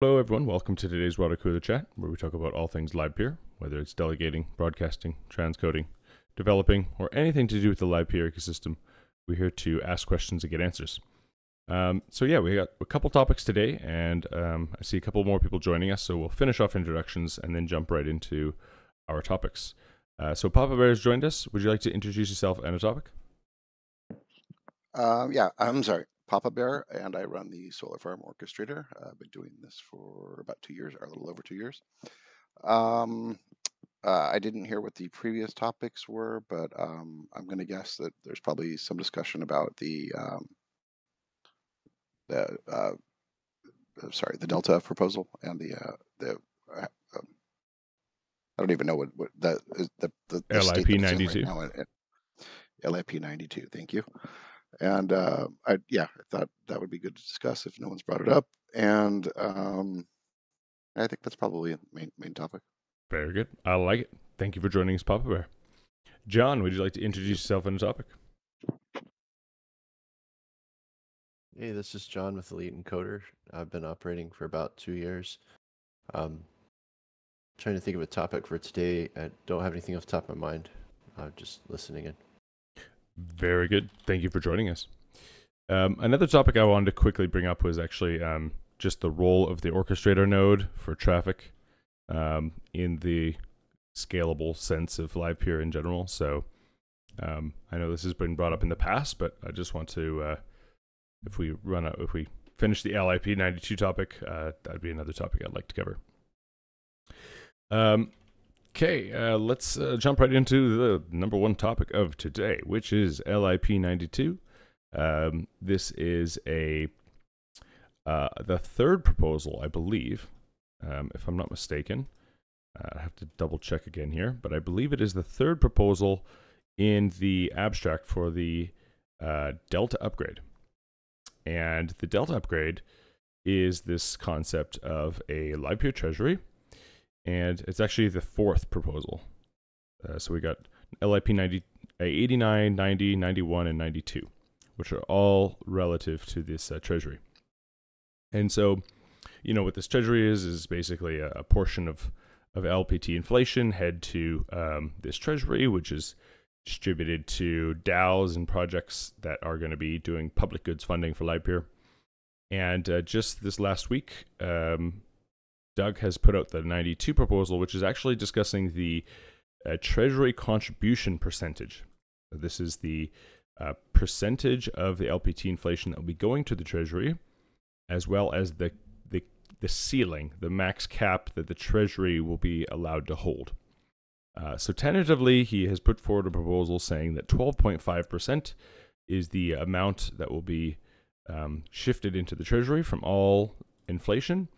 Hello, everyone. Welcome to today's Water Cooler Chat, where we talk about all things LivePeer, whether it's delegating, broadcasting, transcoding, developing, or anything to do with the LivePeer ecosystem. We're here to ask questions and get answers. Um, so, yeah, we got a couple topics today, and um, I see a couple more people joining us. So, we'll finish off introductions and then jump right into our topics. Uh, so, Papa Bear has joined us. Would you like to introduce yourself and a topic? Um, yeah, I'm sorry, Papa Bear, and I run the Solar Farm Orchestrator. Uh, I've been doing this for about two years, or a little over two years. Um, uh, I didn't hear what the previous topics were, but um, I'm going to guess that there's probably some discussion about the um, the uh, uh, sorry the Delta proposal and the uh, the uh, um, I don't even know what, what the the, the LIP that it's in 92. right now. and- and- LIP 92. Thank you. And uh, I yeah, I thought that would be good to discuss if no one's brought it up. And um, I think that's probably the main main topic. Very good. I like it. Thank you for joining us, Papa Bear. John, would you like to introduce yourself and a topic? Hey, this is John with Elite Encoder. I've been operating for about two years. Um, trying to think of a topic for today. I don't have anything off the top of my mind. I'm just listening in. Very good. Thank you for joining us. Um, another topic I wanted to quickly bring up was actually um, just the role of the orchestrator node for traffic um, in the scalable sense of LivePeer in general. So um, I know this has been brought up in the past, but I just want to, uh, if we run out, if we finish the LIP 92 topic, uh, that'd be another topic I'd like to cover. Okay, uh, let's uh, jump right into the number one topic of today, which is LIP 92. Um, this is a uh, the third proposal, I believe, um, if I'm not mistaken. Uh, I have to double check again here, but I believe it is the third proposal in the abstract for the uh, Delta upgrade. And the Delta upgrade is this concept of a LivePeer treasury and it's actually the fourth proposal. Uh, so we got LIP 90, uh, 89, 90, 91, and 92, which are all relative to this uh, treasury. And so, you know, what this treasury is is basically a, a portion of of LPT inflation head to um, this treasury, which is distributed to DAOs and projects that are going to be doing public goods funding for LivePeer. And uh, just this last week, um, Doug has put out the 92 proposal, which is actually discussing the uh, Treasury contribution percentage. So this is the uh, percentage of the LPT inflation that will be going to the Treasury, as well as the, the, the ceiling, the max cap that the Treasury will be allowed to hold. Uh, so tentatively, he has put forward a proposal saying that 12.5% is the amount that will be um, shifted into the Treasury from all inflation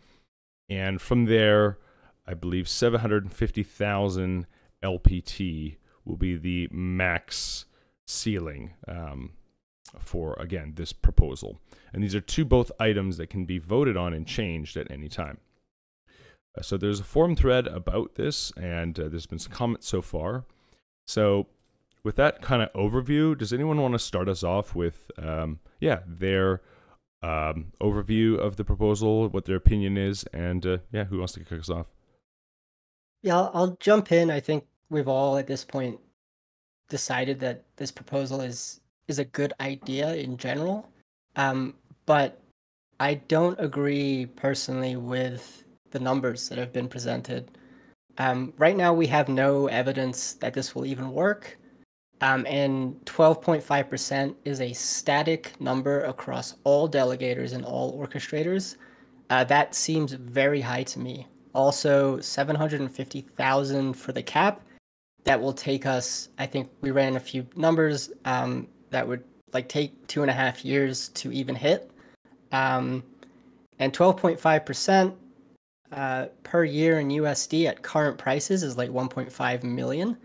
and from there, I believe 750,000 LPT will be the max ceiling um, for, again, this proposal. And these are two both items that can be voted on and changed at any time. Uh, so there's a forum thread about this, and uh, there's been some comments so far. So with that kind of overview, does anyone want to start us off with, um, yeah, their um, overview of the proposal, what their opinion is, and uh, yeah, who wants to kick us off? Yeah, I'll, I'll jump in. I think we've all at this point decided that this proposal is is a good idea in general, um, but I don't agree personally with the numbers that have been presented. Um, right now, we have no evidence that this will even work. Um, and 12.5% is a static number across all delegators and all orchestrators. Uh, that seems very high to me. Also, 750,000 for the cap. That will take us, I think we ran a few numbers um, that would like take two and a half years to even hit. Um, and 12.5% uh, per year in USD at current prices is like 1.5 million.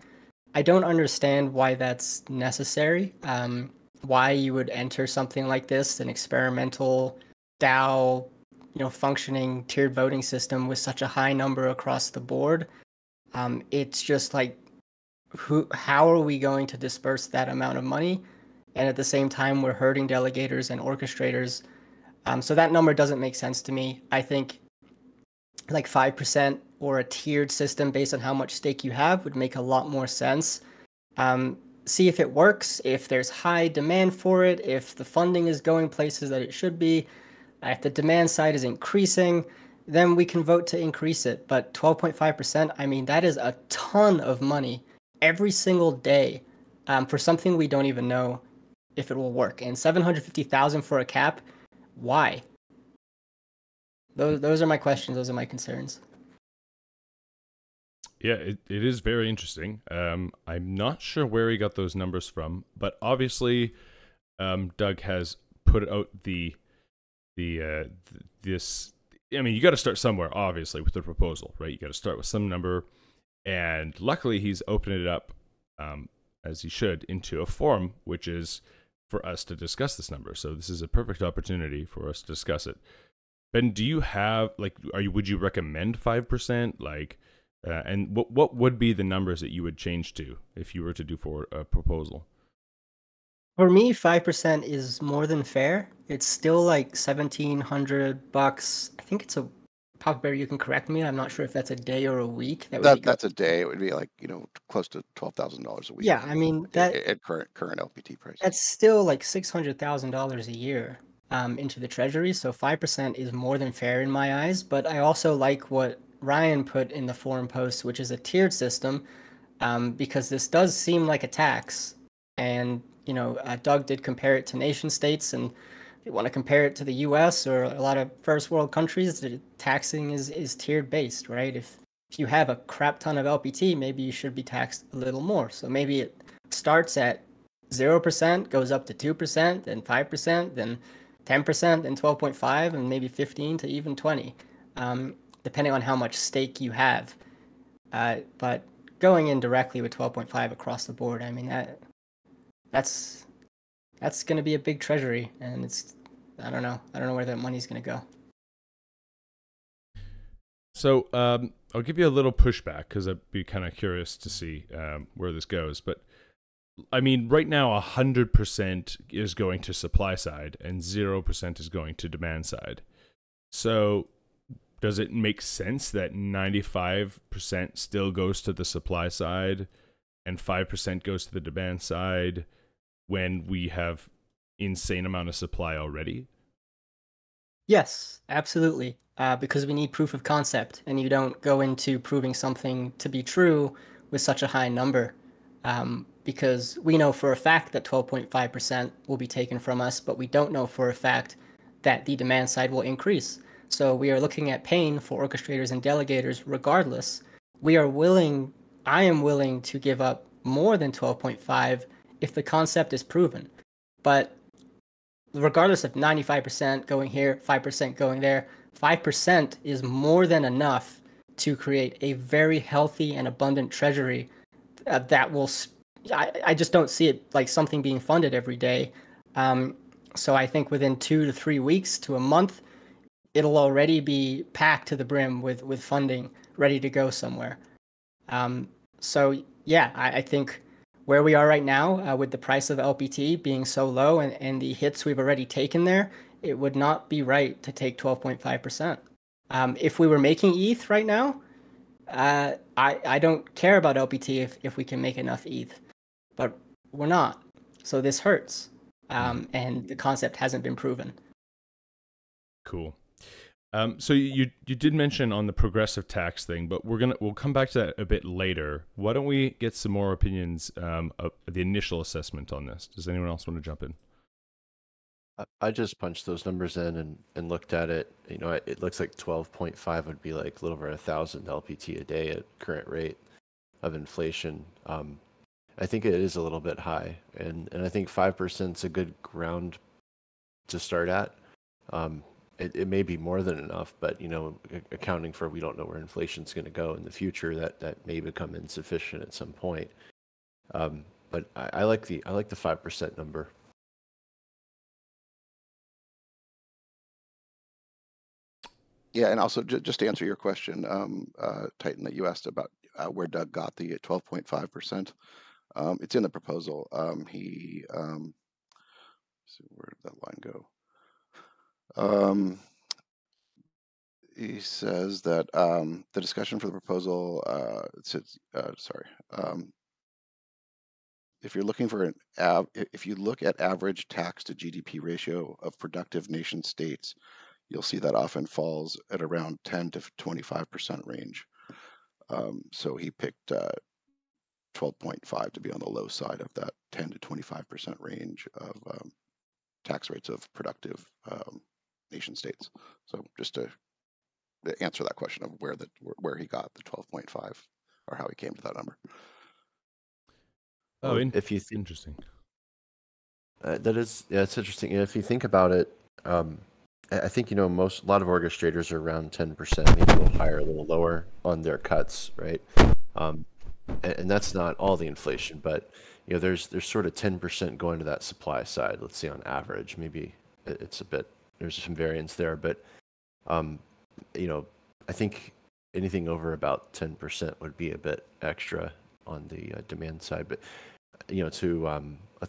I don't understand why that's necessary. Um, why you would enter something like this, an experimental DAO, you know, functioning tiered voting system with such a high number across the board. Um, it's just like, who? How are we going to disperse that amount of money? And at the same time, we're hurting delegators and orchestrators. Um, so that number doesn't make sense to me. I think like 5% or a tiered system based on how much stake you have would make a lot more sense. Um, see if it works, if there's high demand for it, if the funding is going places that it should be, if the demand side is increasing, then we can vote to increase it. But 12.5%, I mean, that is a ton of money every single day um, for something we don't even know if it will work. And 750,000 for a cap, why? Those those are my questions. Those are my concerns. Yeah, it, it is very interesting. Um, I'm not sure where he got those numbers from, but obviously, um, Doug has put out the the uh, th- this. I mean, you got to start somewhere, obviously, with the proposal, right? You got to start with some number, and luckily, he's opened it up, um, as he should, into a forum, which is for us to discuss this number. So this is a perfect opportunity for us to discuss it. Ben, do you have like are you would you recommend 5% like uh, and what what would be the numbers that you would change to if you were to do for a proposal? For me, 5% is more than fair. It's still like 1700 bucks. I think it's a Papa Bear, you can correct me. I'm not sure if that's a day or a week. That, would that be that's a day. It would be like you know close to twelve thousand dollars a week. Yeah, I mean that at, at current current LPT price. That's still like six hundred thousand dollars a year um, into the treasury. So five percent is more than fair in my eyes. But I also like what Ryan put in the forum post, which is a tiered system, um, because this does seem like a tax. And you know, uh, Doug did compare it to nation states, and if you want to compare it to the U.S. or a lot of first world countries, the taxing is is tiered based, right? If if you have a crap ton of LPT, maybe you should be taxed a little more. So maybe it starts at 0%, goes up to 2%, then 5%, then 10%, then 12.5, and maybe 15 to even 20, um, depending on how much stake you have. Uh, but going in directly with 12.5 across the board, I mean that that's that's going to be a big treasury, and it's I don't know I don't know where that money's going to go. So um, I'll give you a little pushback because I'd be kind of curious to see um, where this goes. But I mean, right now, 100% is going to supply side and 0% is going to demand side. So, does it make sense that 95% still goes to the supply side and 5% goes to the demand side when we have insane amount of supply already? Yes, absolutely. Uh, because we need proof of concept, and you don't go into proving something to be true with such a high number. Um, because we know for a fact that 12.5% will be taken from us, but we don't know for a fact that the demand side will increase. So we are looking at pain for orchestrators and delegators regardless. We are willing, I am willing to give up more than 12.5 if the concept is proven. But regardless of 95% going here, 5% going there, 5% is more than enough to create a very healthy and abundant treasury uh, that will I, I just don't see it like something being funded every day. Um, so I think within two to three weeks to a month, it'll already be packed to the brim with with funding, ready to go somewhere. Um, so yeah, I, I, think where we are right now, uh, with the price of LPT being so low and, and the hits we've already taken there, it would not be right to take 12.5%. Um, if we were making ETH right now, uh, I, I don't care about LPT if, if we can make enough ETH but we're not. So this hurts. Um, and the concept hasn't been proven. Cool. Um, so you you did mention on the progressive tax thing, but we're gonna we'll come back to that a bit later. Why don't we get some more opinions um, of the initial assessment on this? Does anyone else want to jump in? I just punched those numbers in and, and looked at it. You know, it looks like 12.5 would be like a little over a thousand LPT a day at current rate of inflation. Um, I think it is a little bit high, and and I think five percent is a good ground to start at. Um, it, it may be more than enough, but you know, accounting for we don't know where inflation's going to go in the future, that that may become insufficient at some point. Um, but I, I like the I like the five percent number. Yeah, and also just to answer your question, um, uh, Titan, that you asked about uh, where Doug got the 12.5 percent. Um, it's in the proposal. Um, he, um, see, where did that line go? Um, he says that um, the discussion for the proposal, uh, says, uh, sorry, um, if you're looking for an av- if you look at average tax to GDP ratio of productive nation states, you'll see that often falls at around 10 to 25 percent range. Um, so he picked uh, 12.5 to be on the low side of that 10 to 25 percent range of um, tax rates of productive um, nation states. So just to to answer that question of where the where, where he got the 12.5 or how he came to that number. Oh, in- if you th- interesting. Uh, that is, yeah, it's interesting. If you think about it, um, I I think you know most a lot of orchestrators are around ten percent, maybe a little higher, a little lower on their cuts, right? Um, and, and that's not all the inflation, but you know, there's there's sort of ten percent going to that supply side. Let's say on average, maybe it's a bit there's some variance there, but um, you know, I think anything over about ten percent would be a bit extra on the uh, demand side, but you know, to um, uh,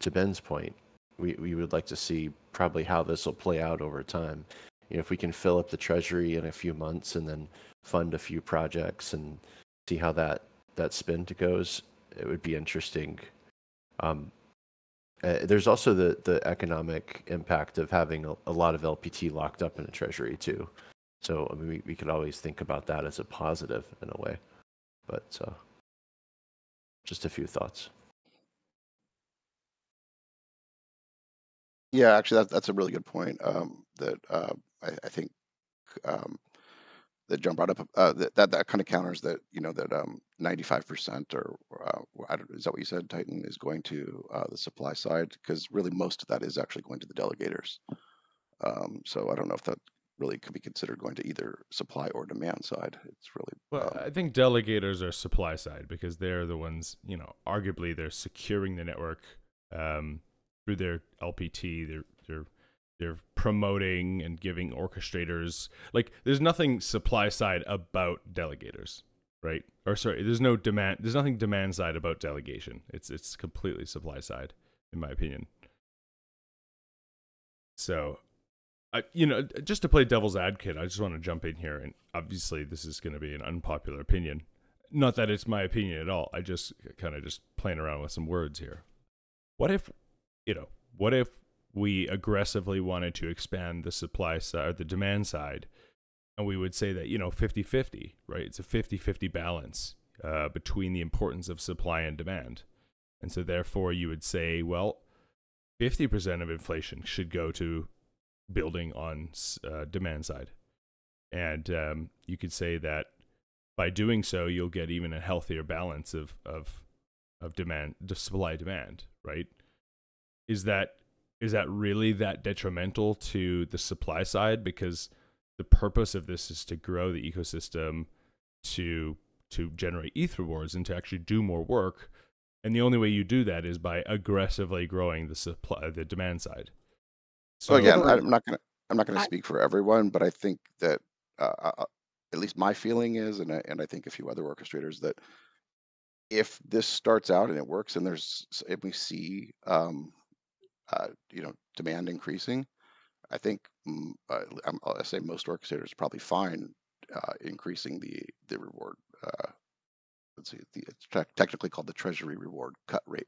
to Ben's point, we, we would like to see probably how this will play out over time. You know, if we can fill up the treasury in a few months and then fund a few projects and see how that that spend goes, it would be interesting. Um, uh, there's also the the economic impact of having a, a lot of LPT locked up in a treasury too. So I mean, we, we could always think about that as a positive in a way. But uh, just a few thoughts. Yeah, actually, that, that's a really good point. Um, that uh, I, I think um, that John brought up. Uh, that, that that kind of counters that you know that um, 95% or uh, I don't, is that what you said? Titan is going to uh, the supply side because really most of that is actually going to the delegators. Um, so I don't know if that really could be considered going to either supply or demand side. It's really Well, um, I think delegators are supply side because they're the ones, you know, arguably they're securing the network um, through their LPT. They're they're they're promoting and giving orchestrators like there's nothing supply side about delegators, right? Or sorry, there's no demand. There's nothing demand side about delegation. It's it's completely supply side, in my opinion. So I, you know, just to play devil's advocate, I just want to jump in here, and obviously this is going to be an unpopular opinion. Not that it's my opinion at all. I just kind of just playing around with some words here. What if, you know, what if we aggressively wanted to expand the supply side or the demand side, and we would say that you know 50-50, right? It's a 50-50 balance uh, between the importance of supply and demand, and so therefore you would say, well, 50% of inflation should go to building on uh, demand side. And um, you could say that by doing so, you'll get even a healthier balance of, of, of demand, supply demand, right? Is that, is that really that detrimental to the supply side? Because the purpose of this is to grow the ecosystem to, to generate ETH rewards and to actually do more work. And the only way you do that is by aggressively growing the supply, the demand side. So again, I'm not gonna I'm not gonna I- speak for everyone, but I think that uh, uh, at least my feeling is, and I, and I think a few other orchestrators that if this starts out and it works, and there's s- if we see um, uh, you know demand increasing, I think uh, I'll say most orchestrators probably fine uh, increasing the the reward. Uh, let's see, the, it's tec- technically called the treasury reward cut rate.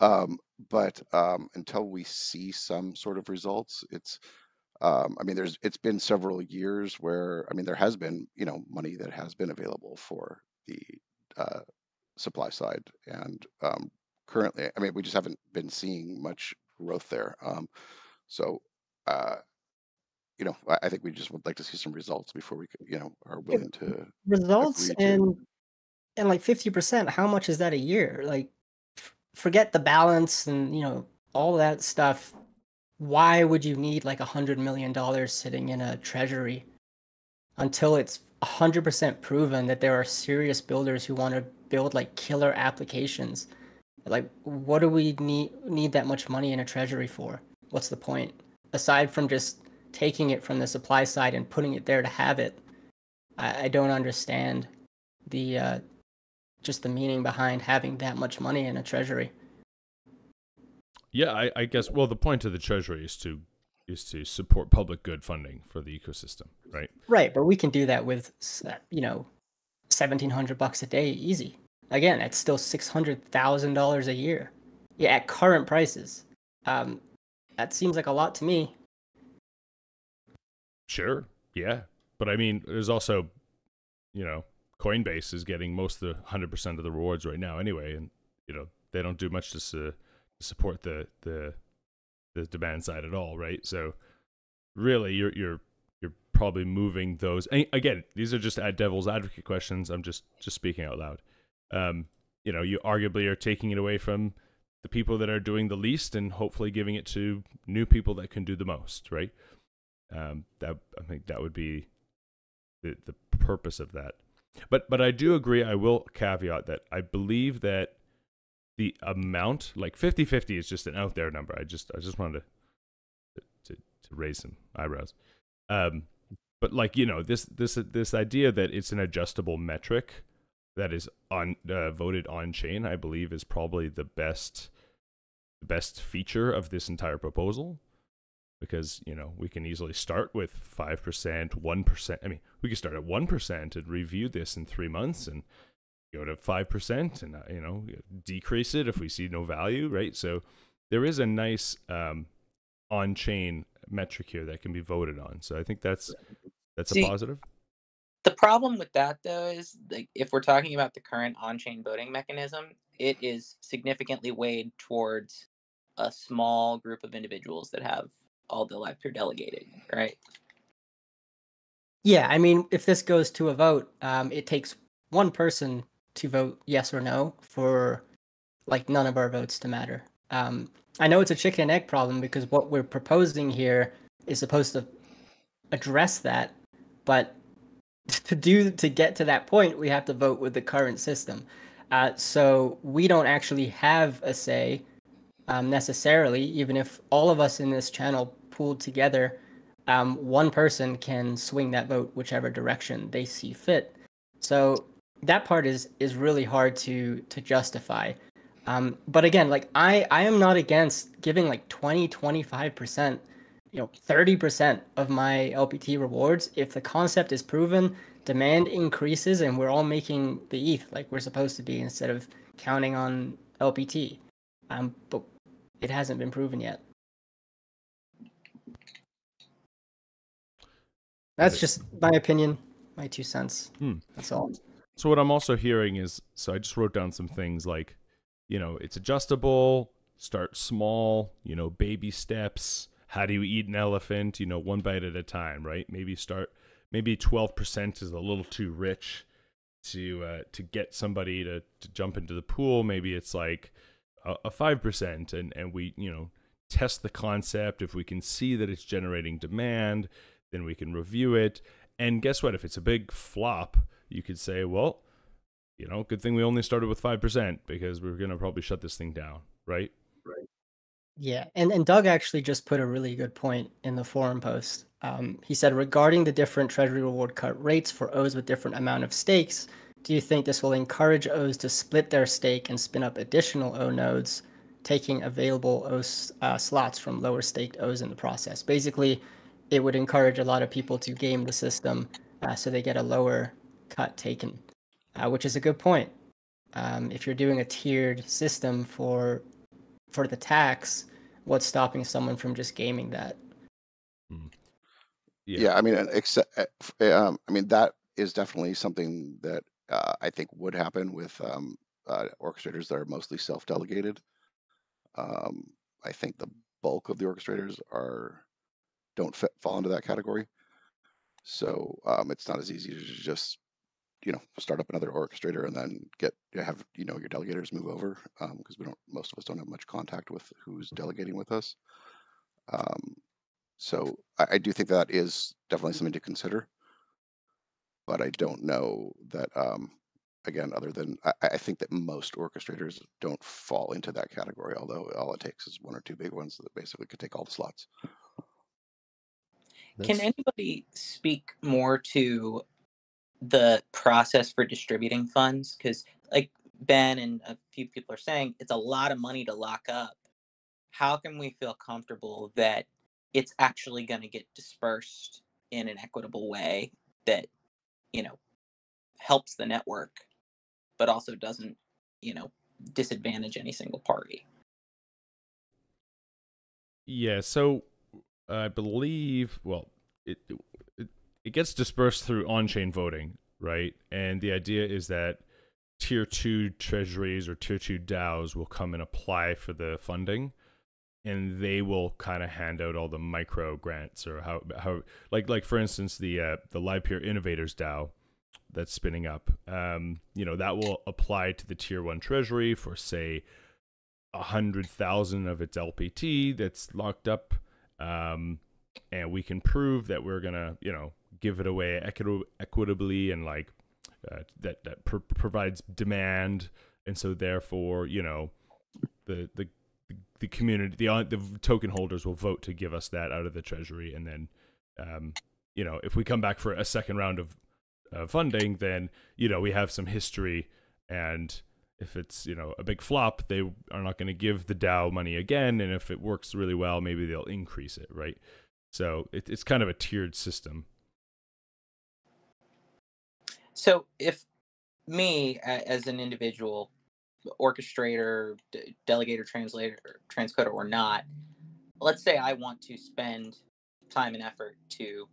Um, but um, until we see some sort of results, it's um, I mean, there's it's been several years where I mean there has been you know money that has been available for the uh, supply side, and um, currently, I mean, we just haven't been seeing much growth there. Um, so, uh, you know, I, I think we just would like to see some results before we, could, you know, are willing to. results Agree to. and and like 50% how much is that a year like f- forget the balance and you know all that stuff why would you need like a hundred million dollars sitting in a treasury until it's 100% proven that there are serious builders who want to build like killer applications like what do we need need that much money in a treasury for what's the point aside from just taking it from the supply side and putting it there to have it i, I don't understand the uh, just the meaning behind having that much money in a treasury. Yeah, I, I guess. Well, the point of the treasury is to is to support public good funding for the ecosystem, right? Right, but we can do that with you know, seventeen hundred bucks a day, easy. Again, it's still six hundred thousand dollars a year, yeah, at current prices. Um, that seems like a lot to me. Sure, yeah, but I mean, there's also, you know, Coinbase is getting most of the hundred percent of the rewards right now, anyway, and you know they don't do much to, su- to support the the the demand side at all, right? So really, you're you're you're probably moving those. again, these are just at devil's advocate questions. I'm just just speaking out loud. Um, you know, you arguably are taking it away from the people that are doing the least, and hopefully giving it to new people that can do the most, right? Um, that I think that would be the the purpose of that. But but I do agree. I will caveat that I believe that the amount like 50-50 is just an out there number i just i just wanted to to, to raise some eyebrows um but like you know this this this idea that it's an adjustable metric that is on uh, voted on chain i believe is probably the best the best feature of this entire proposal. Because you know we can easily start with 5% 1% i mean we could start at 1% and review this in 3 months and go to 5% and uh, you know decrease it if we see no value right? So there is a nice um, on-chain metric here that can be voted on. So i think that's that's see, a positive the problem with that though is like if we're talking about the current on-chain voting mechanism it is significantly weighed towards a small group of individuals that have all the elector delegated right yeah i mean if this goes to a vote um, it takes one person to vote yes or no for like none of our votes to matter. Um, I know it's a chicken and egg problem because what we're proposing here is supposed to address that, but to do to get to that point, we have to vote with the current system. Uh, so we don't actually have a say um, necessarily, even if all of us in this channel pooled together, um, one person can swing that vote whichever direction they see fit. So that part is is really hard to to justify um, but again like i i am not against giving like 20 25% you know 30% of my lpt rewards. If the concept is proven demand increases and we're all making the eth like we're supposed to be instead of counting on lpt um, but it hasn't been proven yet. That's just my opinion my two cents. Hmm. that's all. So what I'm also hearing is so I just wrote down some things like, you know, it's adjustable, start small, you know, baby steps. How do you eat an elephant? You know, one bite at a time, right? Maybe start maybe 12% is a little too rich to uh, to get somebody to, to jump into the pool. Maybe it's like a, 5% and and we, you know, test the concept if we can see that it's generating demand, then we can review it. And guess what? If it's a big flop, you could say, well, you know, good thing we only started with 5% because we going to probably shut this thing down, right? Yeah. And, and Doug actually just put a really good point in the forum post. Um, he said, regarding the different treasury reward cut rates for O's with different amount of stakes, do you think this will encourage O's to split their stake and spin up additional O nodes, taking available O uh, slots from lower staked O's in the process? Basically, it would encourage a lot of people to game the system uh, so they get a lower cut taken, uh, which is a good point. Um, if you're doing a tiered system for for the tax, what's stopping someone from just gaming that? Hmm. Yeah. yeah, I mean, except, uh, um, I mean that is definitely something that uh, I think would happen with um, uh, orchestrators that are mostly self-delegated. Um, I think the bulk of the orchestrators are don't fit, fall into that category. So um, it's not as easy to just you know start up another orchestrator and then get have you know your delegators move over because um, we don't most of us don't have much contact with who's delegating with us. Um, so I, I, do think that is definitely something to consider. But i don't know that um, again other than I, I, think that most orchestrators don't fall into that category although all it takes is one or two big ones that basically could take all the slots. Can anybody speak more to the process for distributing funds because like ben and a few people are saying it's a lot of money to lock up. How can we feel comfortable that it's actually going to get dispersed in an equitable way that you know helps the network but also doesn't you know disadvantage any single party? Yeah, so I believe, well, it, it gets dispersed through on-chain voting, right? And the idea is that tier 2 treasuries or tier 2 DAOs will come and apply for the funding and they will kind of hand out all the micro grants or how how like like for instance the uh, the Livepeer Innovators DAO that's spinning up. Um, you know, that will apply to the tier 1 treasury for say a hundred thousand of its LPT that's locked up, um, and we can prove that we're gonna, you know, give it away equit- equitably and like uh, that that pr- provides demand, and so therefore, you know, the the the community, the the token holders will vote to give us that out of the treasury, and then, um, you know, if we come back for a second round of uh, funding, then you know we have some history. And if it's you know a big flop they are not going to give the dao money again. And if it works really well maybe they'll increase it right? So it, it's kind of a tiered system so if me as an individual orchestrator d- delegator translator transcoder or not let's say i want to spend time and effort to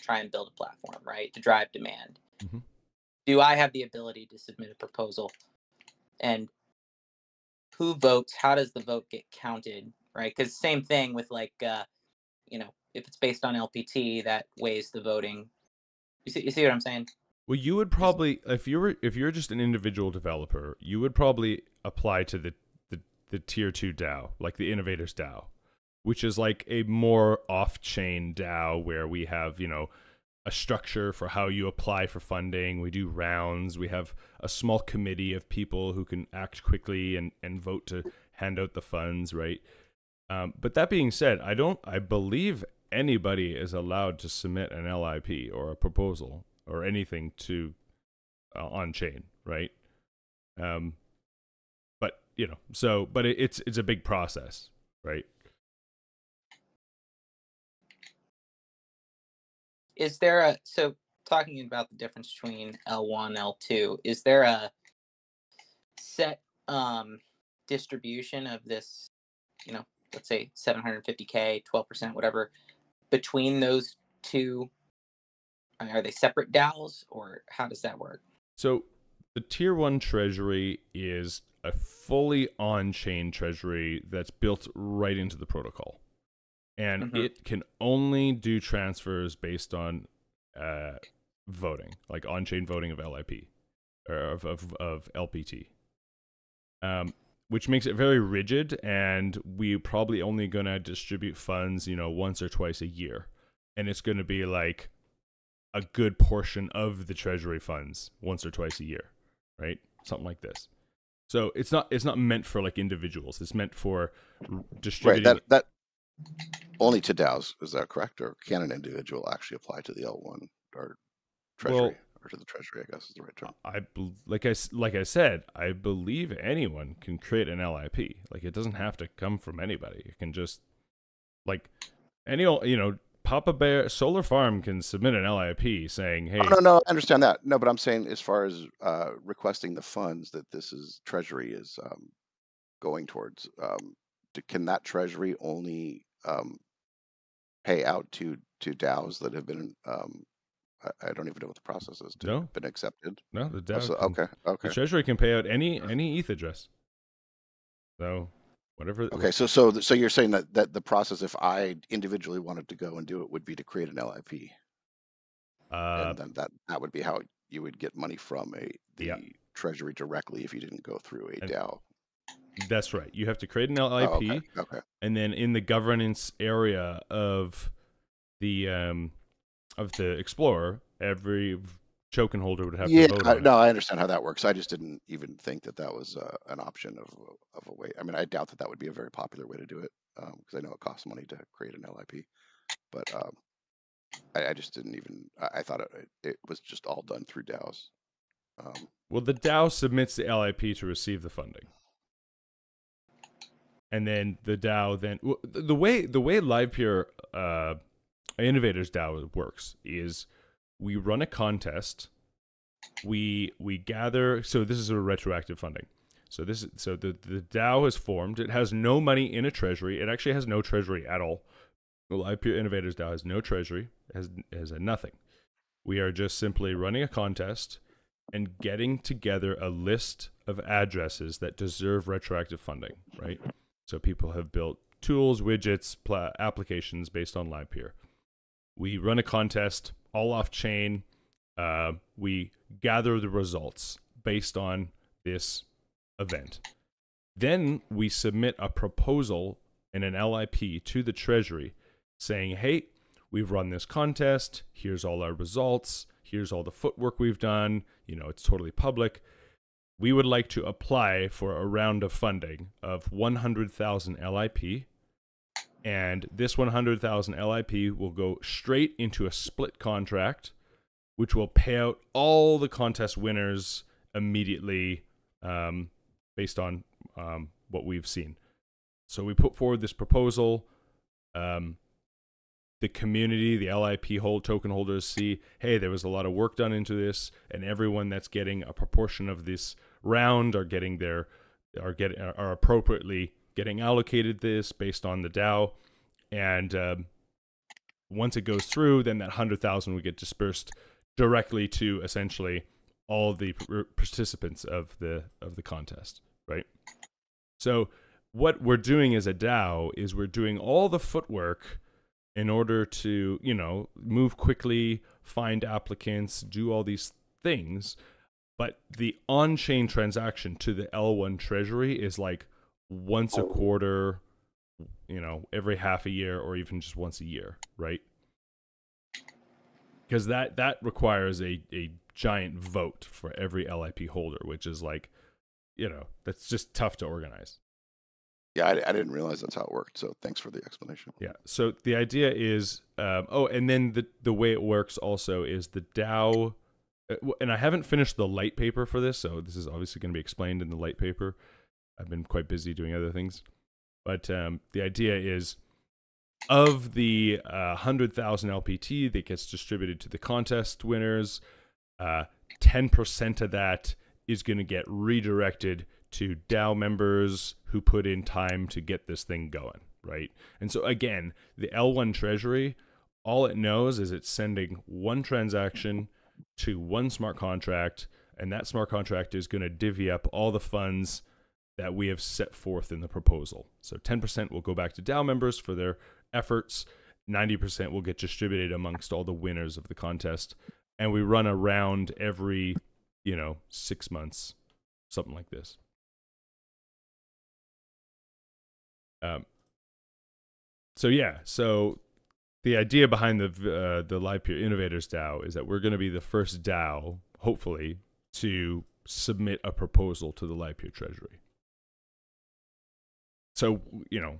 try and build a platform right to drive demand Mhm. do i have the ability to submit a proposal? And who votes? How does the vote get counted right? Because same thing with like uh you know if it's based on lpt that weighs the voting. You see you see what i'm saying well you would probably if you were if you're just an individual developer you would probably apply to the the, the tier 2 dao like the innovators dao which is like a more off-chain dao where we have you know a structure for how you apply for funding. We do rounds. We have a small committee of people who can act quickly and, and vote to hand out the funds, right? Um, but that being said, I don't. I believe anybody is allowed to submit an LIP or a proposal or anything to uh, on chain, right? Um, but you know, so but it, it's it's a big process, right? is there a so talking about the difference between L1 L2 is there a set um distribution of this you know let's say 750k 12% whatever between those two are they separate DAOs or how does that work So the tier one treasury is a fully on-chain treasury that's built right into the protocol, and Mhm. it can only do transfers based on uh, voting, like on-chain voting of LIP or of of, of LPT, um, which makes it very rigid. And we're probably only gonna distribute funds, you know, once or twice a year, and it's gonna be like a good portion of the treasury funds once or twice a year, right? Something like this. So it's not it's not meant for like individuals. It's meant for r- Right. distributing. That that only to DAOs is that correct, or can an individual actually apply to the L1 or treasury Well- or to the treasury? I guess is the right term. I like I like I said, I believe anyone can create an LIP. Like it doesn't have to come from anybody. It can just like any you know Papa Bear Solar Farm can submit an LIP saying, "Hey, Oh, no, no, I understand that. No, but I'm saying as far as uh, requesting the funds that this is treasury is um, going towards, um, d- can that treasury only um, pay out to to DAOs that have been? Um, I, don't even know what the process is. To No. been accepted. no, the Oh, so- okay, okay, the treasury can pay out any any ETH address." So whatever. okay. So so so you're saying that that the process, if I individually wanted to go and do it, would be to create an LIP, Uh, and then that that would be how you would get money from a the Yeah. treasury directly if you didn't go through a And- DAO. that's right. You have to create an Oh, LIP. okay, okay. and then in the governance area of the um of the explorer every token holder would have yeah, to vote I, no. I understand how that works. I just didn't even think that that was uh, an option of a- of a way. I mean, I doubt that that would be a very popular way to do it because I know it costs money to create an LIP. But um, I, I just didn't even. I, I thought it, it was just all done through DAOs. Um, well the dao submits the lip to receive the funding and then the DAO then the way the way LivePeer uh, Innovators DAO works is we run a contest. We we gather. So this is a retroactive funding. So this is so the the DAO has formed. It has no money in a treasury. It actually has no treasury at all. The LivePeer Innovators DAO has no treasury. Has has nothing. We are just simply running a contest and getting together a list of addresses that deserve retroactive funding, right? So people have built tools, widgets, applications based on LivePeer. We run a contest all off chain. Uh, we gather the results based on this event. Then we submit a proposal in an LIP to the Treasury saying, hey, we've run this contest. Here's all our results. Here's all the footwork we've done. You know, it's totally public. We would like to apply for a round of funding of 100,000 LIP. And this 100,000 LIP will go straight into a split contract, which will pay out all the contest winners immediately um, based on um, what we've seen. So we put forward this proposal. Um, the community, the LIP hold token holders see, hey, there was a lot of work done into this, and everyone that's getting a proportion of this round are getting their are getting are appropriately getting allocated this based on the DAO, and um, once it goes through, then that hundred thousand would get dispersed directly to essentially all the participants of the of the contest, right? So what we're doing as a DAO is we're doing all the footwork in order to, you know, move quickly, find applicants, do all these things. But the on chain transaction to the L1 treasury is like once a quarter, you know, every half a year or even just once a year, right? Because that that requires a, a giant vote for every LIP holder, which is like, you know, that's just tough to organize. Yeah, I, I, didn't realize that's how it worked. So thanks for the explanation. Yeah. So the idea is, um, oh, and then the the way it works also is the DAO, uh, and I haven't finished the light paper for this, so this is obviously going to be explained in the light paper. I've been quite busy doing other things, but um, the idea is of the uh, 100,000 LPT that gets distributed to the contest winners, uh, 10% of that is going to get redirected to DAO members who put in time to get this thing going, right? And so again, the L1 treasury, all it knows is it's sending one transaction to one smart contract, and that smart contract is going to divvy up all the funds that we have set forth in the proposal. So 10% will go back to DAO members for their efforts, 90% will get distributed amongst all the winners of the contest, and we run a round every, you know, six months, something like this. Um, so yeah, so the idea behind the uh, the LivePeer Innovators DAO is that we're going to be the first DAO, hopefully, to submit a proposal to the LivePeer Treasury. So you know,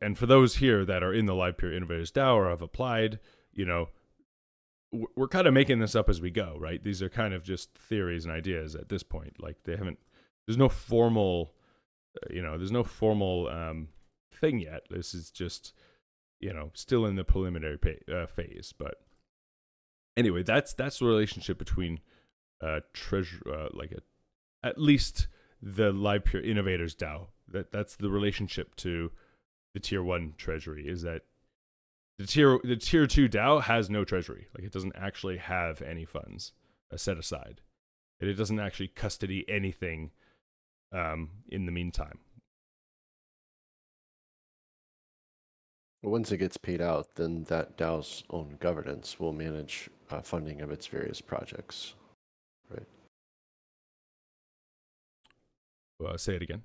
and for those here that are in the LivePeer Innovators DAO or have applied, you know, we're kind of making this up as we go, right? These are kind of just theories and ideas at this point. Like they haven't, there's no formal uh, you know, there's no formal um, thing yet. This is just, you know, still in the preliminary pay, uh, phase. But anyway, that's that's the relationship between uh, treasure, uh, like a, at least the LivePeer Innovators DAO. That that's the relationship to the tier one treasury. Is that the tier the tier two DAO has no treasury. Like it doesn't actually have any funds uh, set aside. It, it doesn't actually custody anything um, in the meantime. Once it gets paid out, then that DAO's own governance will manage uh, funding of its various projects, right? Well, say it again.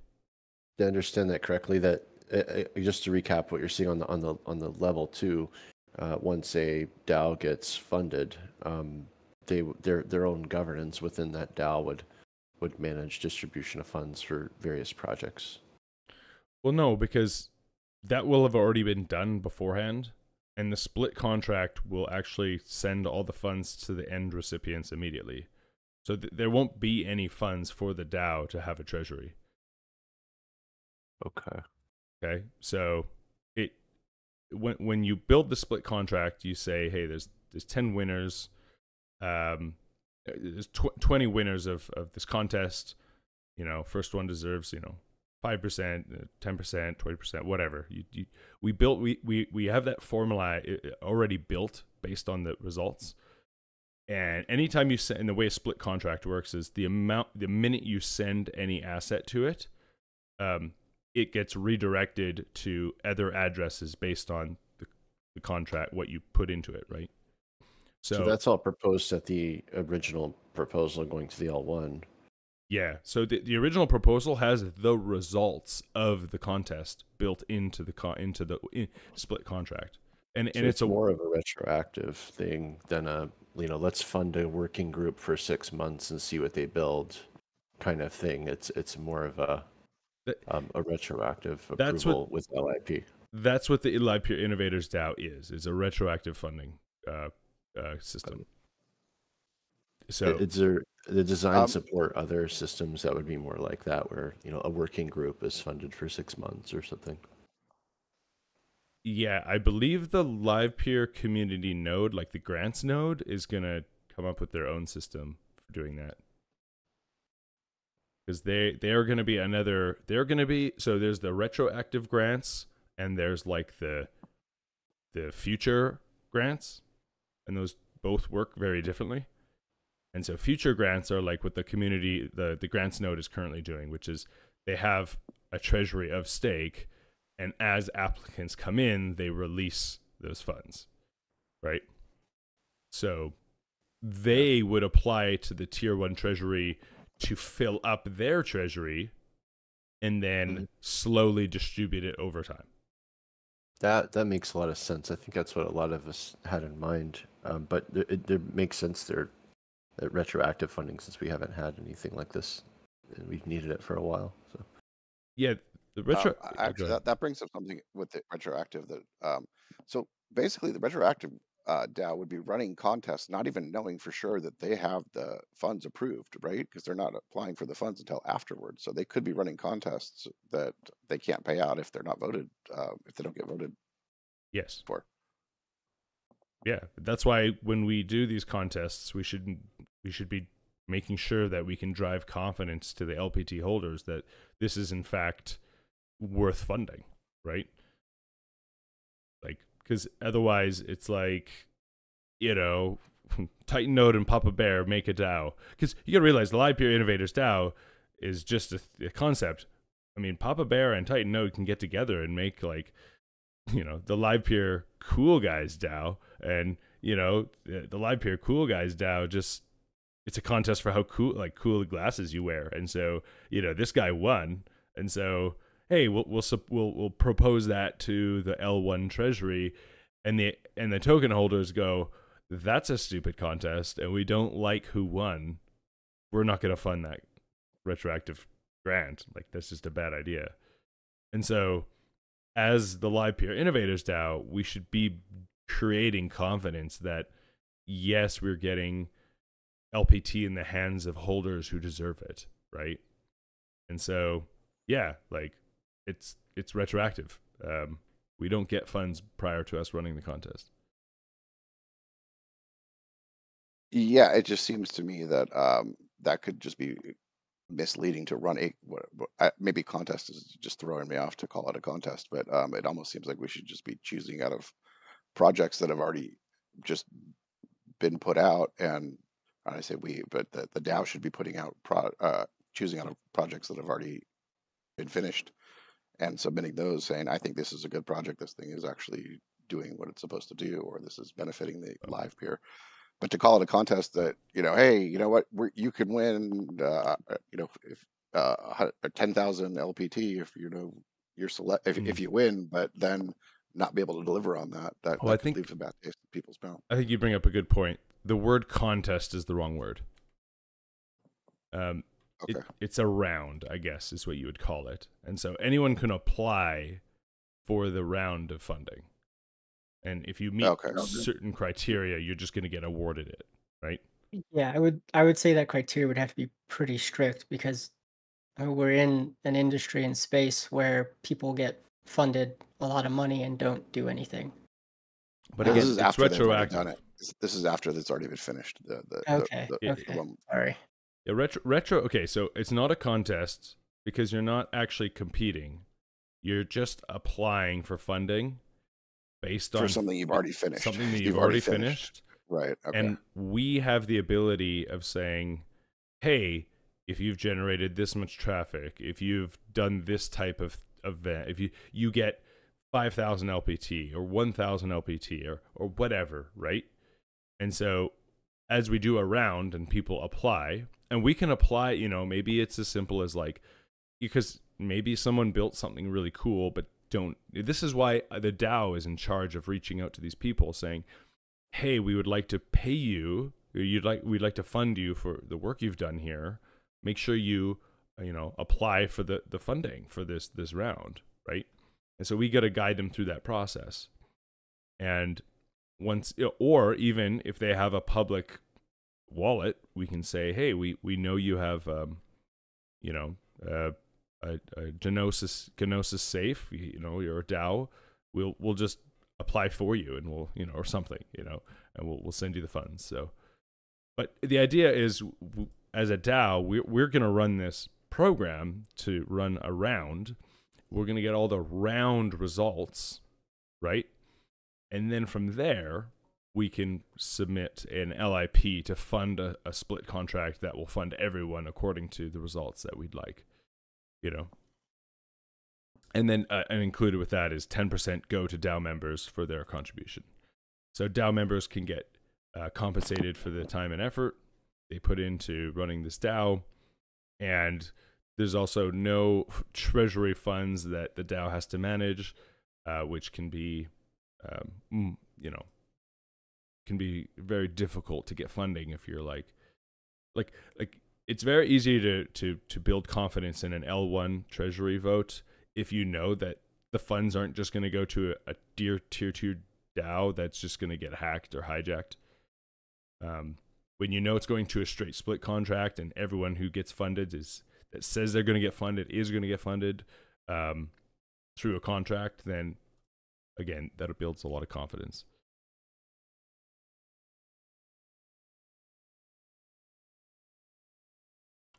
To understand that correctly, that uh, uh, just to recap what you're seeing on the on the on the level two, uh, once a DAO gets funded, um, they their their own governance within that DAO would would manage distribution of funds for various projects? Well, no, because that will have already been done beforehand, and the split contract will actually send all the funds to the end recipients immediately. So th- there won't be any funds for the DAO to have a treasury. Okay. Okay, so it when when you build the split contract, you say, hey, there's there's ten winners, um, there's tw- twenty winners of of this contest. You know, first one deserves you know five percent, uh, ten percent, twenty percent, whatever. You, you we built we we we have that formula uh, already built based on the results. And anytime you send, and the way a split contract works is the amount, the minute you send any asset to it, um, it gets redirected to other addresses based on the, the contract, what you put into it, right? So, So, that's all proposed at the original proposal going to the L1. yeah, so the, the original proposal has the results of the contest built into the con- into the in, split contract, and So and it's, a more of a retroactive thing than a you know let's fund a working group for six months and see what they build kind of thing. It's it's more of a um, a retroactive That's what- approval with LIP. that's what the Livepeer Innovators DAO is. Is a retroactive funding uh, uh, system. So I- Is there the design Um, support other systems that would be more like that, where you know a working group is funded for six months or something? Yeah, I believe the Livepeer community node, like the grants node, is gonna come up with their own system for doing that. Because they they are gonna be another. They're gonna be so there's the retroactive grants and there's like the the future grants, and those both work very differently. And so future grants are like what the community the the grants node is currently doing, which is they have a treasury of stake and as applicants come in, they release those funds, right? So they would apply to the tier one treasury to fill up their treasury and then Mhm. slowly distribute it over time. That that makes a lot of sense. I think that's what a lot of us had in mind. Um, but it, it, it makes sense there that retroactive funding since we haven't had anything like this and we've needed it for a while. So Yeah, the Um, retro. I- oh, actually, that, that brings up something with the retroactive that, um, so basically the retroactive uh, DAO would be running contests, not even knowing for sure that they have the funds approved, right? Because they're not applying for the funds until afterwards. So they could be running contests that they can't pay out if they're not voted, uh, if they don't get voted yes. for. Yeah, that's why when we do these contests, we should we should be making sure that we can drive confidence to the LPT holders that this is in fact worth funding, right? Because otherwise, it's like, you know, Titan Node and Papa Bear make a DAO. Because you gotta realize the Livepeer Innovators DAO is just a, a concept. I mean, Papa Bear and Titan Node can get together and make like you know the Livepeer cool guys DAO, and you know the, the Livepeer cool guys DAO just it's a contest for how cool like cool the glasses you wear, and so you know this guy won, and so hey we'll we'll we'll, we'll propose that to the L1 treasury, and the and the token holders go that's a stupid contest, and we don't like who won. We're not going to fund that retroactive grant. Like that's just a bad idea, and so as the Livepeer innovators DAO, we should be creating confidence that yes, we're getting LPT in the hands of holders who deserve it, right? And so, yeah, like it's it's retroactive. Um, we don't get funds prior to us running the contest. Yeah, it just seems to me that um, that could just be misleading to run a what, what, uh, maybe contest is just throwing me off to call it a contest, but um, it almost seems like we should just be choosing out of projects that have already just been put out, and I say we, but the, the DAO should be putting out pro, uh, choosing out of projects that have already been finished and submitting those, saying I think this is a good project. This thing is actually doing what it's supposed to do, or this is benefiting the Livepeer but to call it a contest that you know hey you know what we're, you can win uh, uh, you know if uh, a hun- a 10,000 LPT if you know you're select if, if Mm. you win but then not be able to deliver on that that, Oh, that I think- leave a bad taste in people's mouth I think you bring up a good point. The word contest is the wrong word. Um, okay it, it's a round, I guess, is what you would call it. And so anyone can apply for the round of funding. And if you meet Okay. certain criteria, you're just going to get awarded it, right? Yeah, I would I would say that criteria would have to be pretty strict because we're in an industry and space where people get funded a lot of money and don't do anything. But again, this is it's after they've retroactive. done it. This- This is after it's already been finished. The, the, the- Okay, the- the okay. one- Sorry. Yeah, retro, retro. Okay, so it's not a contest because you're not actually competing. You're just applying for funding based for on something you've already finished. something that you've, already finished. Right. Okay. And we have the ability of saying, hey, if you've generated this much traffic, if you've done this type of event, if you you get 5,000 LPT or 1,000 LPT or or whatever, right? And so as we do a round and people apply, and we can apply, you know, maybe it's as simple as like because maybe someone built something really cool but don't this is why the DAO is in charge of reaching out to these people saying, "Hey, we would like to pay you. You'd like we'd like to fund you for the work you've done here. Make sure you, uh, you know, apply for the the funding for this this round, right?" And so we got to guide them through that process. And once or even if they have a public wallet, we can say, "Hey, we we know you have um you know, uh, a, a Gnosis Gnosis safe, you know, you're a DAO, we'll we'll just apply for you and we'll, you know, or something, you know, and we'll we'll send you the funds." So but the idea is as a DAO, we're we're going to run this program to run a round. We're going to get all the round results, right? And then from there, we can submit an LIP to fund a, a split contract that will fund everyone according to the results that we'd like, you know. And then, uh, and included with that is 10% go to DAO members for their contribution. So DAO members can get uh, compensated for the time and effort they put into running this DAO. And there's also no treasury funds that the DAO has to manage, uh, which can be, um, you know, can be very difficult to get funding if you're like, like, like it's very easy to to to build confidence in an L1 treasury vote if you know that the funds aren't just going to go to a, a tier tier two DAO that's just going to get hacked or hijacked. Um, when you know it's going to a straight split contract and everyone who gets funded is that says they're going to get funded is going to get funded um, through a contract, then again that builds a lot of confidence.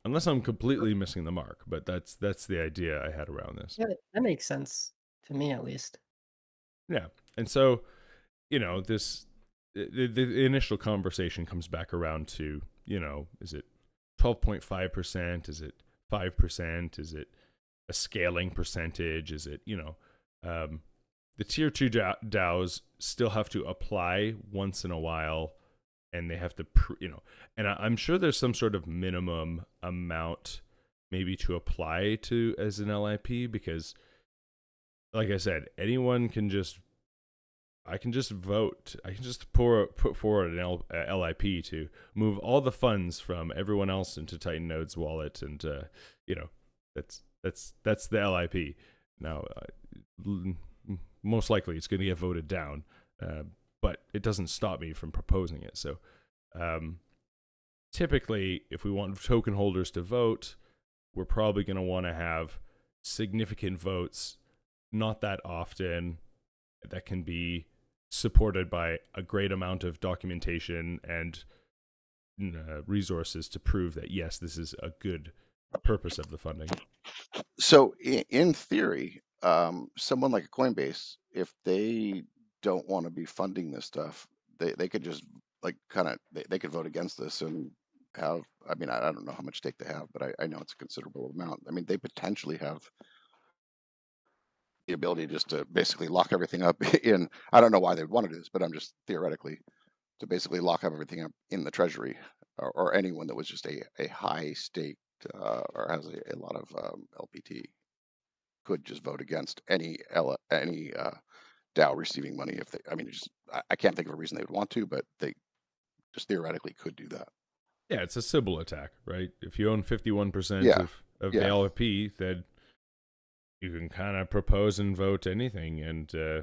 Unless I'm completely missing the mark, but that's that's the idea I had around this. Yeah, that makes sense to me at least. Yeah. And so, you know, this the, the initial conversation comes back around to, you know, is it 12.5%? Is it 5%? Is it a scaling percentage? Is it, you know, um, the tier two Da- DAOs still have to apply once in a while and they have to, pr- you know, and I, I'm sure there's some sort of minimum amount maybe to apply to as an LIP because, like I said, anyone can just I can just vote. I can just pour, put forward an L, uh, LIP to move all the funds from everyone else into Titan Node's wallet, and uh, you know that's that's that's the LIP. Now, uh, most likely it's going to get voted down, uh, but it doesn't stop me from proposing it. So, um, typically, if we want token holders to vote, we're probably going to want to have significant votes, not that often. That can be supported by a great amount of documentation and uh, resources to prove that yes, this is a good purpose of the funding. So in, theory, um, someone like a Coinbase, if they don't want to be funding this stuff, they, they could just like kind of they, they could vote against this and have I mean I, I don't know how much stake they have, but I, I know it's a considerable amount. I mean they potentially have the ability just to basically lock everything up in I don't know why they'd want to do this, but I'm just theoretically to basically lock up everything up in the treasury or, or anyone that was just a, a high stake uh, or has a, a lot of um, LPT could just vote against any L, any uh, DAO receiving money if they. I mean, just I, I can't think of a reason they would want to, but they just theoretically could do that. Yeah, it's a Sybil attack, right? If you own fifty-one percent of of yeah. the LP, then you can kind of propose and vote anything, and uh,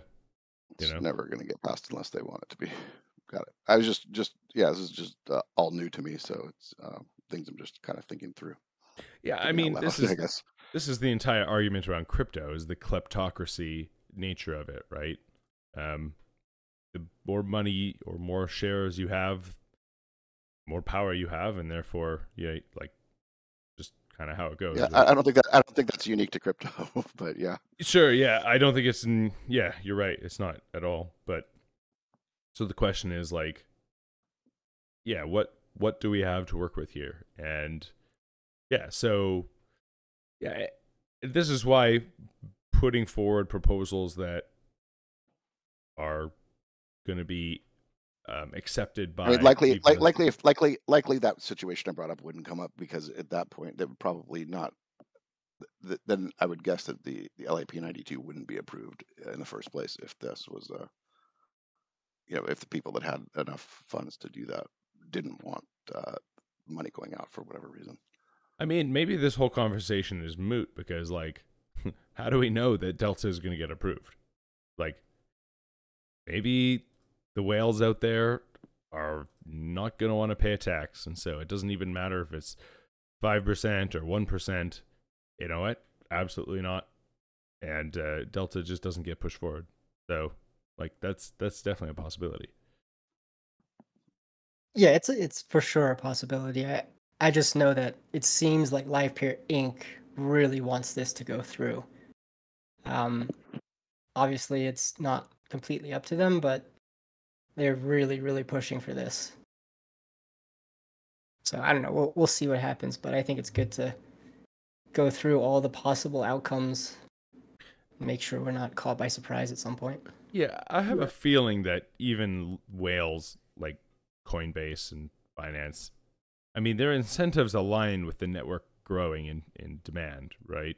It's know. never going to get passed unless they want it to be. Got it. I was just just yeah, this is just uh, all new to me, so it's uh, things I'm just kind of thinking through. yeah, I mean, loud, this I is guess. this is the entire argument around crypto is the kleptocracy nature of it, right? Um, the more money or more shares you have, more power you have, and therefore, yeah, like just kind of how it goes. Yeah, right? I, don't think that I don't think that's unique to crypto, but yeah. Sure, yeah. I don't think it's in, yeah, you're right. It's not at all. But so the question is like yeah, what what do we have to work with here? And yeah, so yeah, this is why putting forward proposals that are going to be um, accepted by I mean, likely, that- likely, if likely, likely that situation I brought up wouldn't come up because at that point they would probably not. th- Then I would guess that the the LIP ninety two wouldn't be approved in the first place if this was uh you know if the people that had enough funds to do that didn't want uh, money going out for whatever reason. I mean, maybe this whole conversation is moot because, like, how do we know that Delta is going to get approved? Like, maybe the whales out there are not going to want to pay a tax, and so it doesn't even matter if it's five percent or one percent. You know what? Absolutely not. And uh, Delta just doesn't get pushed forward. So, like, that's that's definitely a possibility. Yeah, it's it's for sure a possibility. I I just know that it seems like Livepeer Inc. really wants this to go through. Um, obviously, it's not completely up to them, but they're really, really pushing for this. So I don't know. We'll we'll see what happens, but I think it's good to go through all the possible outcomes. Make sure we're not caught by surprise at some point. Yeah, I have a feeling that even whales like Coinbase and Binance, I mean, their incentives align with the network growing in, in demand, right?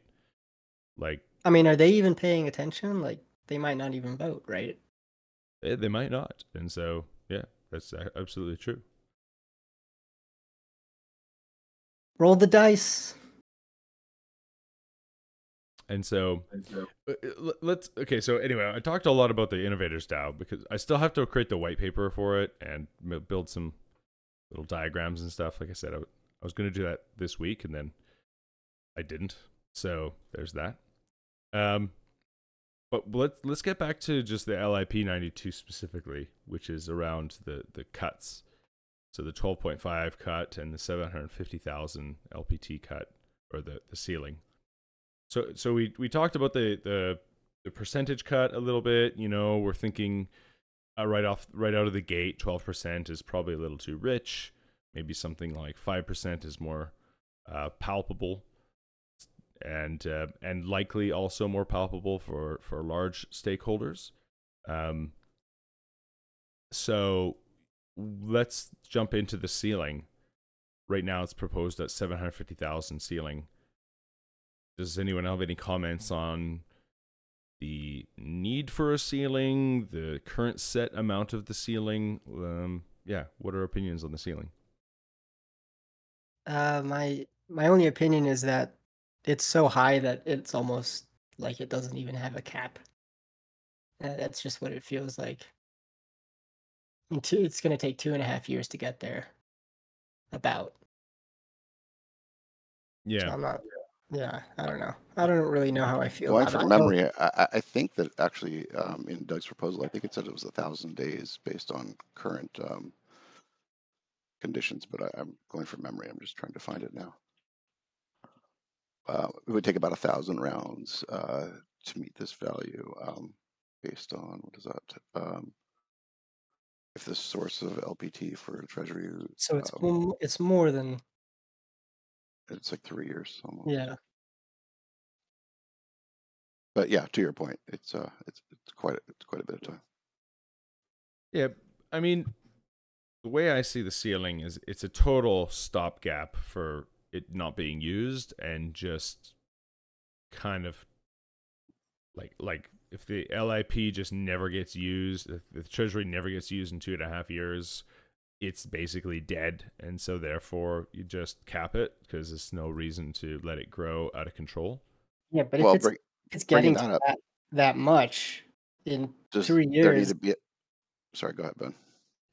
Like, I mean, are they even paying attention? Like, they might not even vote, right? they, they might not. And so, yeah, that's absolutely true. Roll the dice. And so, uh, uh, let's okay. So anyway, I talked a lot about the innovators DAO because I still have to create the white paper for it and build some little diagrams and stuff. Like I said, I, w- I was going to do that this week, and then I didn't. So there's that. Um, but let's let's get back to just the LIP ninety two specifically, which is around the the cuts. So the twelve point five cut and the seven hundred fifty thousand LPT cut or the the ceiling. So so we we talked about the the the percentage cut a little bit. You know, we're thinking uh, right off right out of the gate, twelve percent is probably a little too rich. Maybe something like five percent is more uh, palpable, and uh, and likely also more palpable for for large stakeholders. Um, so let's jump into the ceiling. Right now, it's proposed at seven hundred fifty thousand ceiling does anyone have any comments on the need for a ceiling, the current set amount of the ceiling? Um, yeah, what are opinions on the ceiling? Uh, my my only opinion is that it's so high that it's almost like it doesn't even have a cap. Uh, that's just what it feels like. And two, it's going to take two and a half years to get there. About. So Yeah, I'm not. Yeah, I don't know. I don't really know how I feel. Going about from memory, I, I- I think that actually um, in Doug's proposal, I think it said it was a thousand days based on current um, conditions, but I, I'm going from memory. I'm just trying to find it now. Uh, it would take about a thousand rounds uh, to meet this value um, based on what is that? Um, if the source of LPT for Treasury, So it's um, it's more than it's like three years almost. yeah. But yeah, to your point, it's uh, it's it's quite a, it's quite a bit of time. yeah. I mean, the way I see the ceiling is it's a total stopgap for it not being used and just kind of like like if the LIP just never gets used, if the treasury never gets used in two and a half years, it's basically dead, and so therefore you just cap it because there's no reason to let it grow out of control. Yeah, but well, if it's bring, it's getting that up- that, that much in does three years. to be? A, sorry, go ahead, Ben.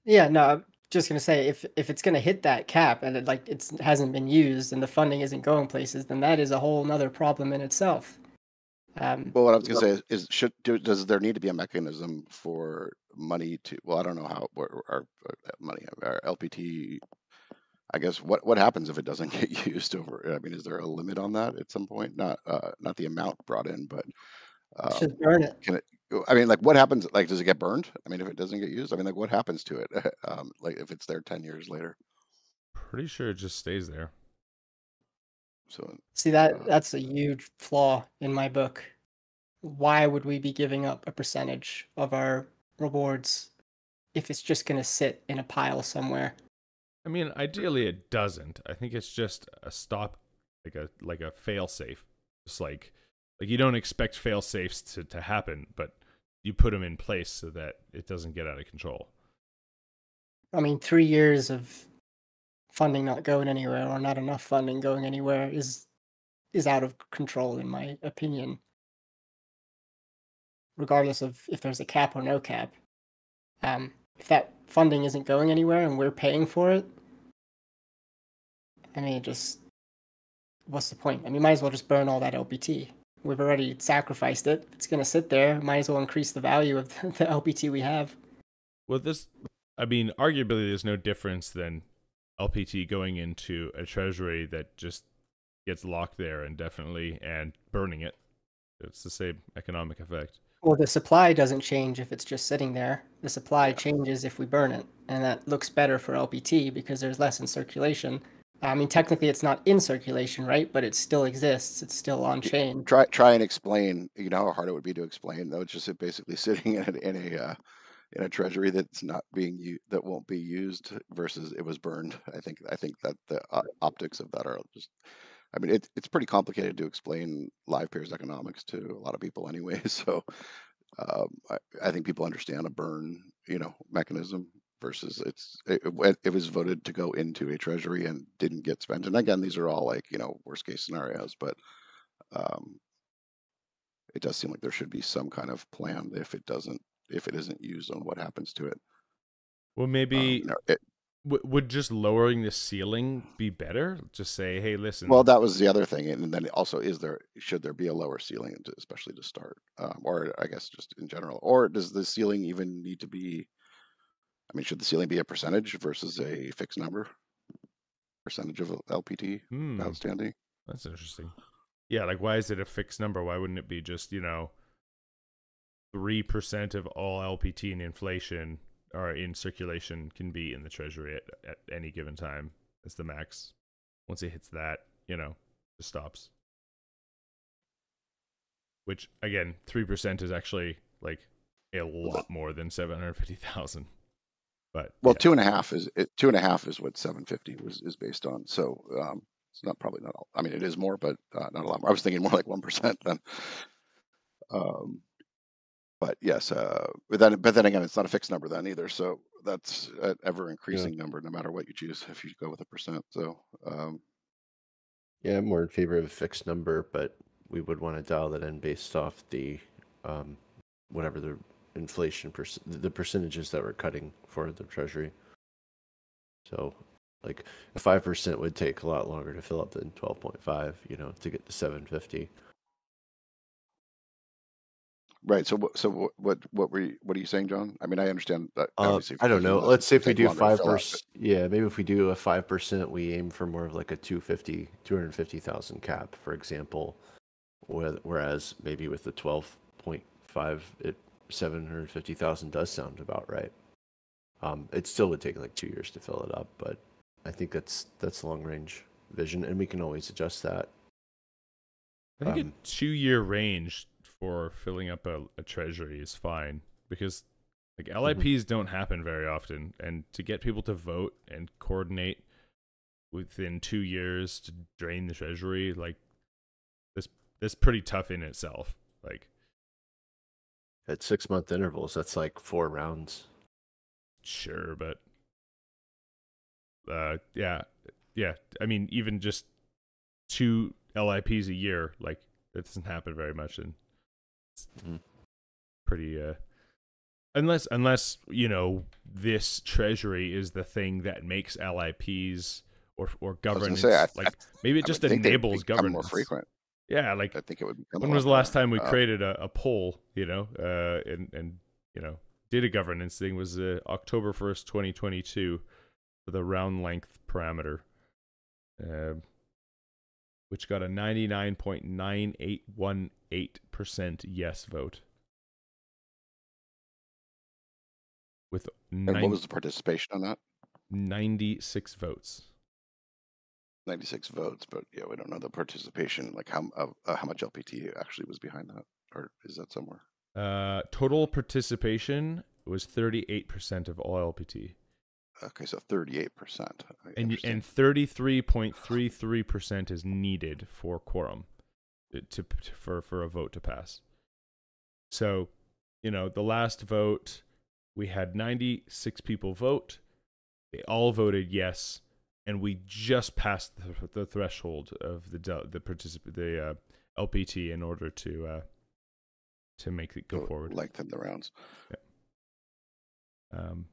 Yeah, no, just gonna say if if it's gonna hit that cap and it like it's hasn't been used and the funding isn't going places, then that is a whole nother problem in itself. Um, Well, what I was gonna say is, is should, do, does there need to be a mechanism for money to, well, I don't know how, where our, uh, money, our LPT, I guess, what, what happens if it doesn't get used over, I mean, is there a limit on that at some point? Not, uh, not the amount brought in, but, um, just burn it. can it, I mean, like, what happens, like, does it get burned? I mean, if it doesn't get used, I mean, like, what happens to it? Um, like, if it's there ten years later, Pretty sure it just stays there. so, See that Uh, that's a huge flaw in my book. Why would we be giving up a percentage of our rewards if it's just gonna sit in a pile somewhere? I mean, ideally it doesn't. I think it's just a stop, like a like a fail safe. Just like like you don't expect fail safes to to happen, but you put them in place so that it doesn't get out of control. I mean, three years of funding not going anywhere or not enough funding going anywhere is is out of control in my opinion. Regardless of if there's a cap or no cap. Um, if that funding isn't going anywhere and we're paying for it, I mean, just what's the point? I mean, might as well just burn all that LPT. We've already sacrificed it. It's gonna sit there. Might as well increase the value of the LPT we have. Well, this, I mean, arguably there's no difference than LPT going into a treasury that just gets locked there indefinitely and burning it. It's the same economic effect. Well, the supply doesn't change if it's just sitting there. The supply changes if we burn it, and that looks better for LPT because there's less in circulation. I mean, technically, it's not in circulation, right? But it still exists. It's still on chain. try, try and explain, you know, how hard it would be to explain, though, it's just it basically sitting in a, in a, uh, in a treasury that's not being u- that won't be used versus it was burned. I think, I think that the uh, optics of that are just, I mean, it, it's pretty complicated to explain Livepeer's economics to a lot of people anyway. So, um, I, I think people understand a burn, you know, mechanism versus it's, it, it was voted to go into a treasury and didn't get spent. And again, these are all like, you know, worst case scenarios, but, um, it does seem like there should be some kind of plan if it doesn't, if it isn't used on what happens to it. Well, Um, maybe no, it- w- would just lowering the ceiling be better? Just say, hey, listen. Well, that was the other thing, and then also, is there, should there be a lower ceiling, especially to start? Um, or I guess just in general, or does the ceiling even need to be? I mean, should the ceiling be a percentage versus a fixed number? Percentage of LPT Hmm, outstanding? that's interesting. Yeah, like why is it a fixed number? Why wouldn't it be just you know three percent of all LPT and inflation or in circulation can be in the treasury at, at any given time? That's the max. Once it hits that, you know, it stops. Which again, three percent is actually like a lot more than seven hundred fifty thousand. But Well, yeah. two and a half is, it, two and a half is what seven fifty was, is based on, so, um, it's not, probably not, all- I mean, it is more, but, uh, not a lot more, I was thinking more like one percent then. Um, but yes, uh, but then, but then again, it's not a fixed number then either, so that's an ever increasing number, no matter what you choose, if you go with a percent, so, um, Yeah, I'm more in favor of a fixed number, but we would want to dial that in based off the um, whatever the inflation perc- the percentages that we're cutting for the treasury. So, like a five percent would take a lot longer to fill up than twelve point five. You know, to get to seven fifty. right, so what, so what, what, what were you, what are you saying, John? I mean, I understand that. Uh, I don't know. Let's say if we do five percent. Yeah, maybe if we do a five percent, we aim for more of like a 250, 250,000 cap, for example. Whereas maybe with the twelve point five, it seven hundred fifty thousand does sound about right. Um, it still would take like two years to fill it up, but I think that's that's long range vision, and we can always adjust that. I think Um, a two year range for filling up a, a treasury is fine because like LIPs don't happen very often, and to get people to vote and coordinate within two years to drain the treasury, like this, this pretty tough in itself. Like, At six month intervals, that's like four rounds. sure, but uh, yeah, yeah. I mean, even just two LIPs a year, like that doesn't happen very much, and it's Mhm. pretty uh unless unless you know this treasury is the thing that makes LIPs or or governance gonna say, I- like maybe it I just would think they'd enables governance more frequent. Yeah, like I think it would become. when was the last time we Uh, created a, a poll? You know, uh, and and you know did a governance thing was uh, October first, twenty twenty two, for the round length parameter, uh, which got a ninety nine point nine eight one eight percent yes vote. With And what was the participation on that? 96 votes. 96 votes, but yeah, we don't know the participation, like how uh, how much LPT actually was behind that, or is that somewhere? Uh, total participation was 38% of all LPT. Okay, so 38 percent. and and 33.33% is needed for quorum uh, to, to for for a vote to pass. So, you know, the last vote we had 96 people vote. They all voted yes and we just passed the, the threshold of the del- the particip- the uh, LPT in order to uh to make it go forward. Lengthen the rounds. um,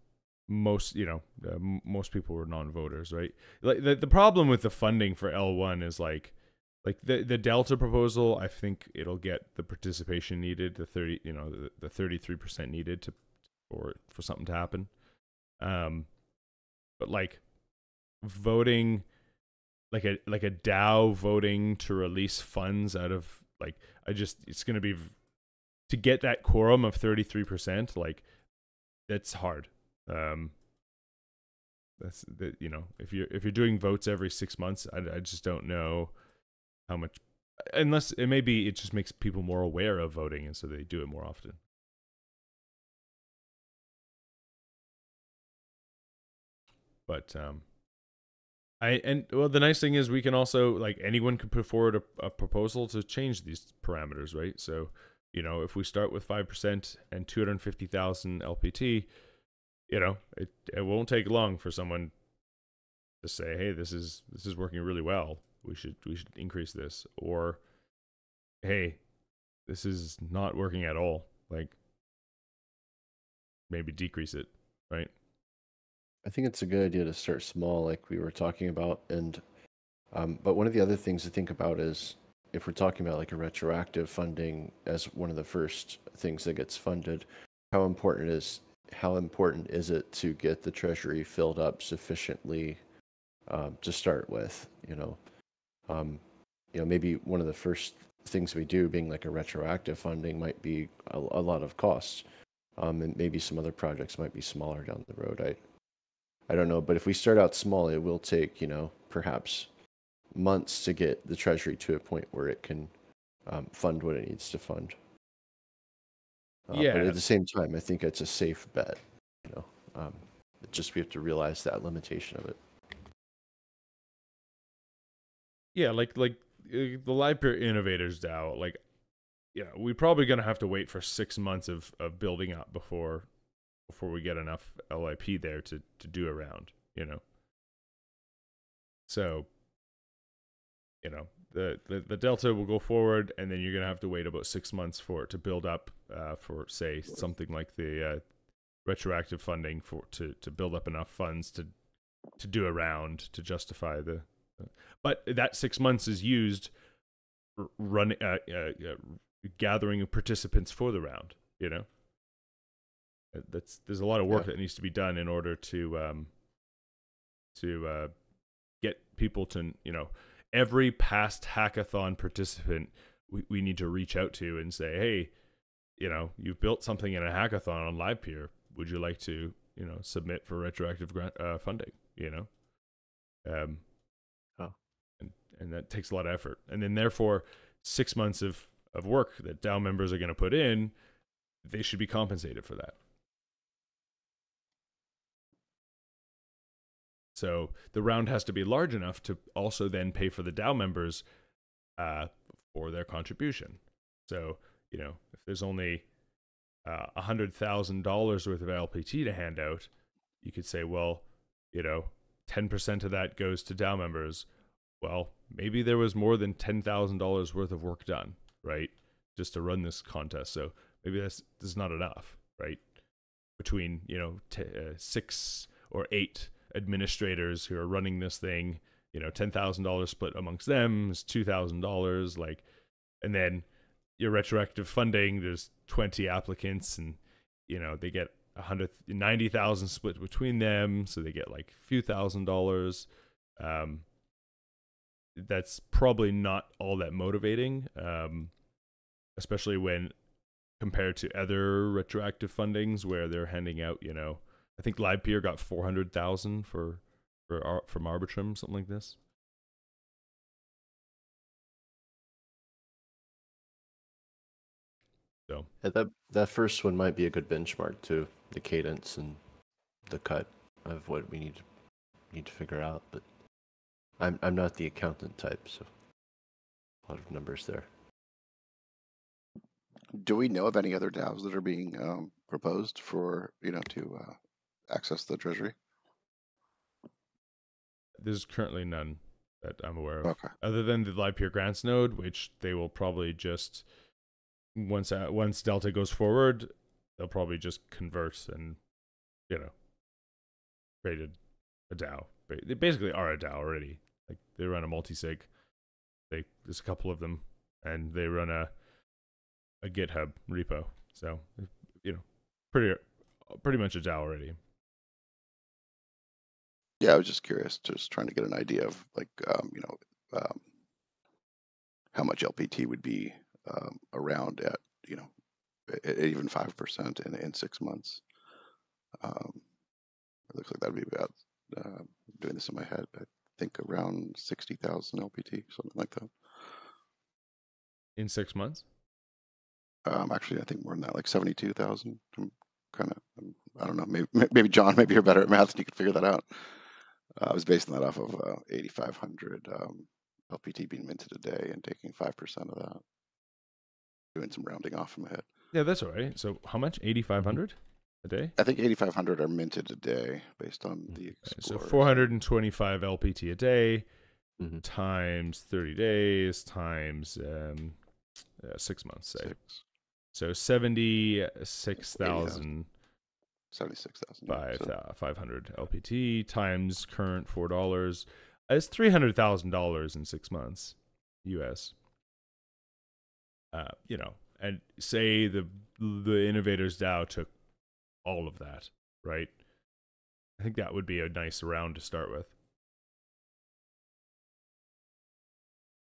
most you know uh, m- most people were non-voters right like the, the problem with the funding for l1 is like like the the delta proposal i think it'll get the participation needed the 30 you know the, the 33% needed to for for something to happen um but like voting like a like a DAO voting to release funds out of like I just it's going to be to get that quorum of 33% like that's hard. Um that's that you know if you're if you're doing votes every 6 months I, I just don't know how much unless it may be it just makes people more aware of voting and so they do it more often. But um I and well the nice thing is we can also like anyone can put forward a, a proposal to change these parameters right? So you know if we start with 5% and 250,000 LPT you know it it won't take long for someone to say hey this is this is working really well. We should we should increase this. Or hey this is not working at all. Like maybe decrease it right I think it's a good idea to start small, like we were talking about. And um, but one of the other things to think about is if we're talking about like a retroactive funding as one of the first things that gets funded, how important is how important is it to get the treasury filled up sufficiently um, to start with? You know, um, you know maybe one of the first things we do, being like a retroactive funding, might be a, a lot of costs. Um, and maybe some other projects might be smaller down the road. I I don't know, but if we start out small, it will take, you know, perhaps months to get the treasury to a point where it can um, fund what it needs to fund. Uh, But Yeah. at the same time, I think it's a safe bet. You know, um, just we have to realize that limitation of it. yeah like like uh, the Livepeer innovators DAO, like yeah, we're probably gonna have to wait for six months of of building up before before we get enough lip there to to do a round you know? So you know the, the the delta will go forward and then you're gonna have to wait about six months for it to build up uh for say something like the uh retroactive funding for to to build up enough funds to to do a round to justify the but that six months is used running uh, uh, uh, gathering participants for the round you know? Uh, that's there's a lot of work Yeah. that needs to be done in order to um to uh get people to you know every past hackathon participant we, we need to reach out to and say hey you know you've built something in a hackathon on livepeer. Would you like to you know submit for retroactive grant uh, funding? You know? Um Oh. and and that takes a lot of effort. And then therefore six months of of work that DAO members are going to put in they should be compensated for that So the round has to be large enough to also then pay for the DAO members uh, for their contribution. So you know, if there's only uh, a hundred thousand dollars worth of LPT to hand out, you could say, well, you know, ten percent of that goes to DAO members. Well, maybe there was more than ten thousand dollars worth of work done, right, just to run this contest. So maybe that's, that's not enough, right? between you know t- uh, six or eight administrators who are running this thing. You know, ten thousand dollars split amongst them is two thousand dollars. Like, and then your retroactive funding, there's twenty applicants, and you know they get a hundred ninety thousand split between them, so they get like a few thousand dollars. Um, that's probably not all that motivating, um, especially when compared to other retroactive fundings where they're handing out, you know, I think Livepeer got four hundred thousand for for from Arbitrum, something like this. So Yeah, that that first one might be a good benchmark to the cadence and the cut of what we need to need to figure out. But I'm I'm not the accountant type, so a lot of numbers there. Do we know of any other DAOs that are being um, proposed for you know to uh, access the treasury? there's currently none that I'm aware of. Okay. other than the Livepeer grants node, which they will probably just once uh, once Delta goes forward, they'll probably just convert and you know create a, a DAO. They basically are a DAO already. Like they run a multi-sig. They there's a couple of them, and they run a a GitHub repo. So you know, pretty pretty much a DAO already. Yeah, I was just curious, just trying to get an idea of like um, you know um, how much LPT would be um, around at you know at, even five percent in in six months. Um, it looks like that'd be about uh, doing this in my head. I think around sixty thousand LPT, something like that. In six months. Um, actually, I think more than that, like seventy-two thousand. I'm kind of, I don't know. Maybe, maybe John, maybe you're better at math and you could figure that out. Uh, I was basing that off of uh, eighty-five hundred um, LPT being minted a day and taking five percent of that. Doing some rounding off in my head. Yeah, that's all right. So how much? Eighty five hundred a day. I think eighty-five hundred are minted a day based on the Okay, So four hundred and twenty five LPT a day Mhm. times thirty days times um, uh, six months. Say Six, so seventy six thousand seventy-six thousand. five so, five hundred LPT times current four dollars. It's three hundred thousand dollars in six months, U.S. Uh, you know, and say the the innovators DAO took all of that, right? I think that would be a nice round to start with.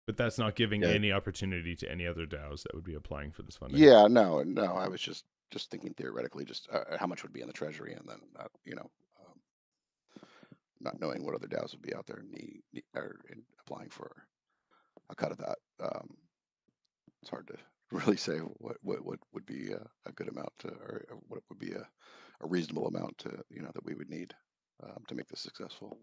But that's not giving Yeah. any opportunity to any other DAOs that would be applying for this funding. yeah, no, no. I was just just thinking theoretically, just uh, how much would be in the treasury, and then uh, you know, um, not knowing what other DAOs would be out there need, need or in applying for a cut of that. Um, it's hard to really say what what, what would be a, a good amount to, or what would be a, a reasonable amount to you know that we would need um, to make this successful.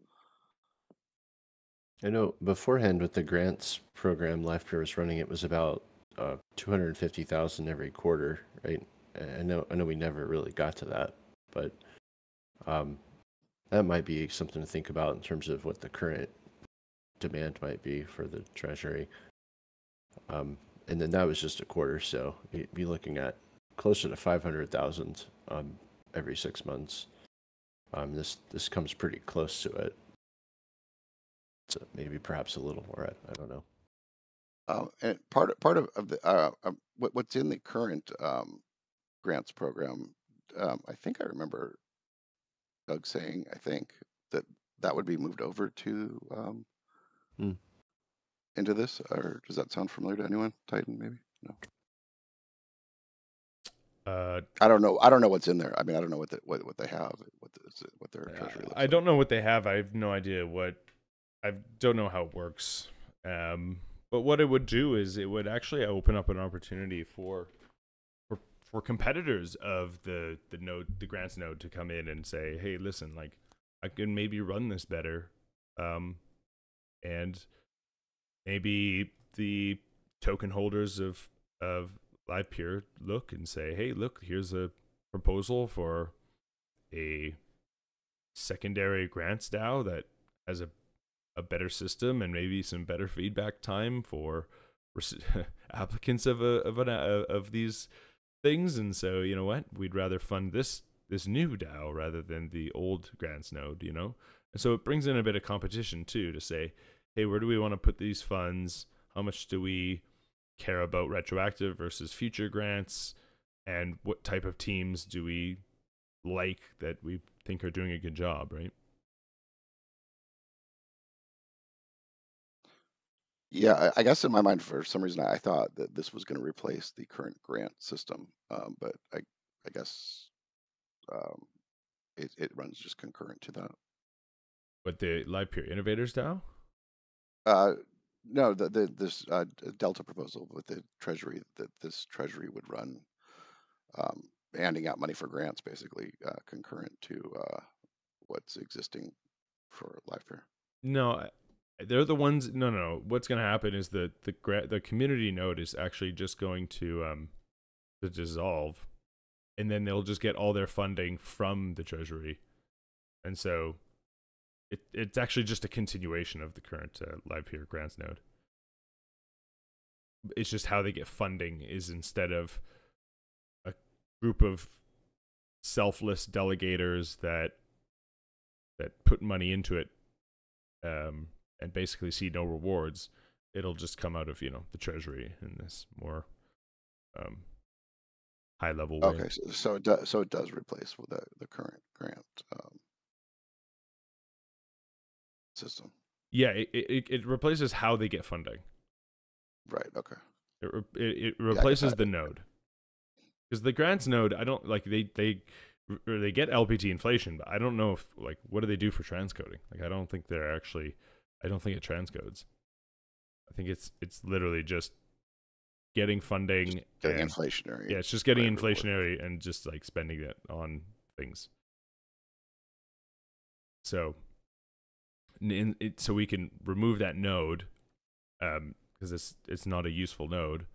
I know beforehand with the grants program, Livepeer was running. It was about uh, two hundred fifty thousand every quarter, right? I know, I know, we never really got to that, but um, that might be something to think about in terms of what the current demand might be for the treasury. Um, and then that was just a quarter, so you'd be looking at closer to five hundred thousand um, every six months. Um, this this comes pretty close to it. So maybe perhaps a little more. I, I don't know. Um, and part of, part of, of the uh, um, what, what's in the current um, grants program, um, I think I remember Doug saying, I think that that would be moved over to um, Hmm. into this, or does that sound familiar to anyone? Titan, maybe? No, Uh, I don't know. I don't know what's in there. I mean, I don't know what the, what what they have, what the, what their Uh, treasury looks I like. don't know what they have. I have no idea what. I don't know how it works. Um, but what it would do is it would actually open up an opportunity for for competitors of the the node the grants node to come in and say, hey, listen, like I can maybe run this better, um, and maybe the token holders of of Livepeer look and say, hey, look, here's a proposal for a secondary grants DAO that has a a better system and maybe some better feedback time for applicants of a of an of these things and so you know what we'd rather fund this this new DAO rather than the old grants node, you know? And so it brings in a bit of competition too to say, hey, where do we want to put these funds? How much do we care about retroactive versus future grants? And what type of teams do we like that we think are doing a good job, right? Yeah, I, I guess in my mind, for some reason, I thought that this was going to replace the current grant system, um, but I, I guess um, it, it runs just concurrent to that. But the Livepeer Innovators DAO? Uh, no, the, the this uh, d- Delta proposal with the Treasury that this Treasury would run, um, handing out money for grants, basically uh, concurrent to uh, what's existing for Livepeer. No, I- they're the ones. No, no, no. What's going to happen is that the gra- the community node is actually just going to um to dissolve, and then they'll just get all their funding from the treasury, and so it it's actually just a continuation of the current uh, Livepeer grants node. It's just how they get funding is instead of a group of selfless delegators that that put money into it um, and basically see no rewards, it'll just come out of you know the treasury in this more um, high level way. Okay, so, so it does so it does replace with the the current grant um, system. Yeah, it, it it replaces how they get funding. Right. Okay. It re- it, it replaces that. the node because the grants node, I don't like they they or they get LPT inflation, but I don't know if like what do they do for transcoding? Like I don't think they're actually I don't think it transcodes. I think it's it's literally just getting funding Getting and- inflationary. Yeah, it's just getting inflationary and just like spending it on things. So, in, it, so we can remove that node, um, because it's it's not a useful node,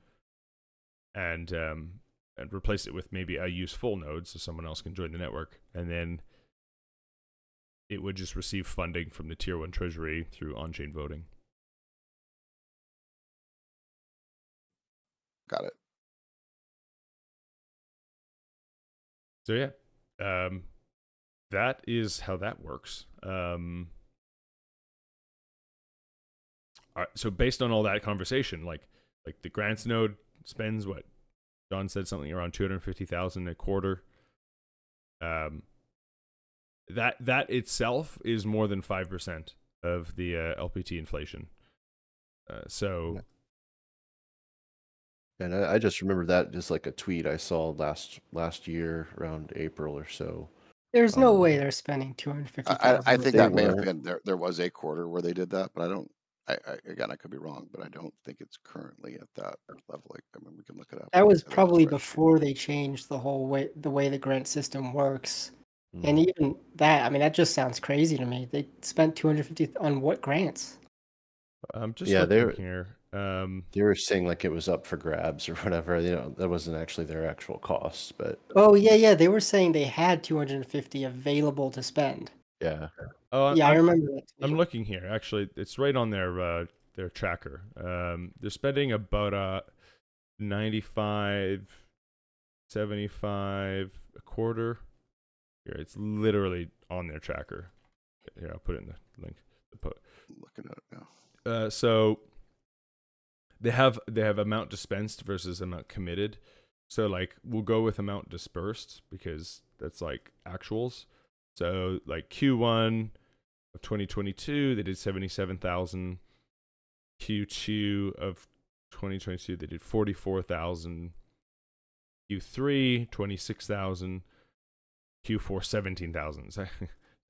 and um, and replace it with maybe a useful node, so someone else can join the network, and then it would just receive funding from the tier one treasury through on-chain voting. Got it. So yeah, um, that is how that works. Um, all right, so based on all that conversation, like like the grants node spends what John said something around two hundred fifty thousand a quarter. Um, that that itself is more than five percent of the uh, LPT inflation. Uh, so And I, I just remember that just like a tweet I saw last last year around April or so. There's no Um, way they're spending two hundred fifty I, I, think that may have been there. There was a quarter where they did that, but I don't. I, I again, I could be wrong, but I don't think it's currently at that level. Like, I mean, we can look it up. That was Look at the probably before they changed the whole way the way the grant system works. Mm. And even that, I mean, that just sounds crazy to me. They spent two hundred fifty on what grants? I'm just Yeah, they're- here. Um, They were saying like it was up for grabs or whatever. You know, that wasn't actually their actual costs, but Oh yeah, yeah. They were saying they had two hundred and fifty available to spend. yeah. oh, yeah, I I'm- remember that. I'm looking here. Actually, it's right on their uh, their tracker. Um, they're spending about uh, 95, 75 a quarter. Here, it's literally on their tracker. Here, I'll put it in the link. The po- Looking at it now. uh, so they have they have amount dispensed versus amount committed. So like we'll go with amount dispersed because that's like actuals. So like Q1 of 2022 they did 77,000. Q2 of 2022 they did 44,000. Q3 26,000. Q4 17,000.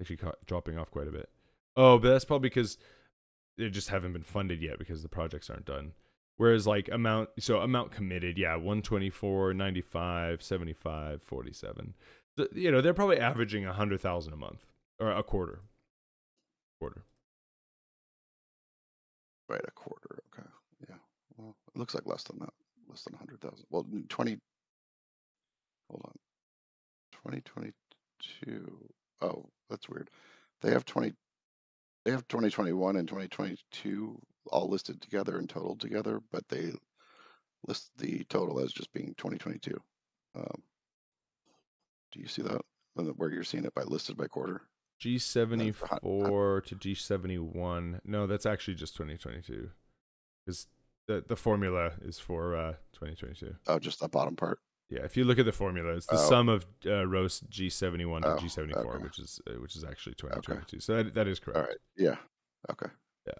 It's actually dropping off quite a bit. Oh, but that's probably because they just haven't been funded yet because the projects aren't done. Whereas like amount so amount committed, yeah, 124, 95, 75, 47. So, you know, they're probably averaging 100,000 a month or a quarter. Quarter. Right, a quarter. Okay. Yeah. Well, it looks like less than that. Less than a hundred thousand. Well, twenty. Hold on. Twenty twenty two. Oh, that's weird. They have twenty. They have twenty twenty one and twenty twenty two all listed together and totaled together, but they list the total as just being twenty twenty two. Um, do you see that? Where you're seeing it by listed by quarter. G hu- seventy hu- four to G seventy one. No, that's actually just twenty twenty two, because the the formula is for uh twenty twenty two. Oh, just the bottom part. Yeah, if you look at the formula, it's the Oh. sum of uh, rows G seventy one to Oh, G seventy four, okay. which is uh, which is actually twenty twenty two. So that that is correct. All right. Yeah. Okay. Yeah.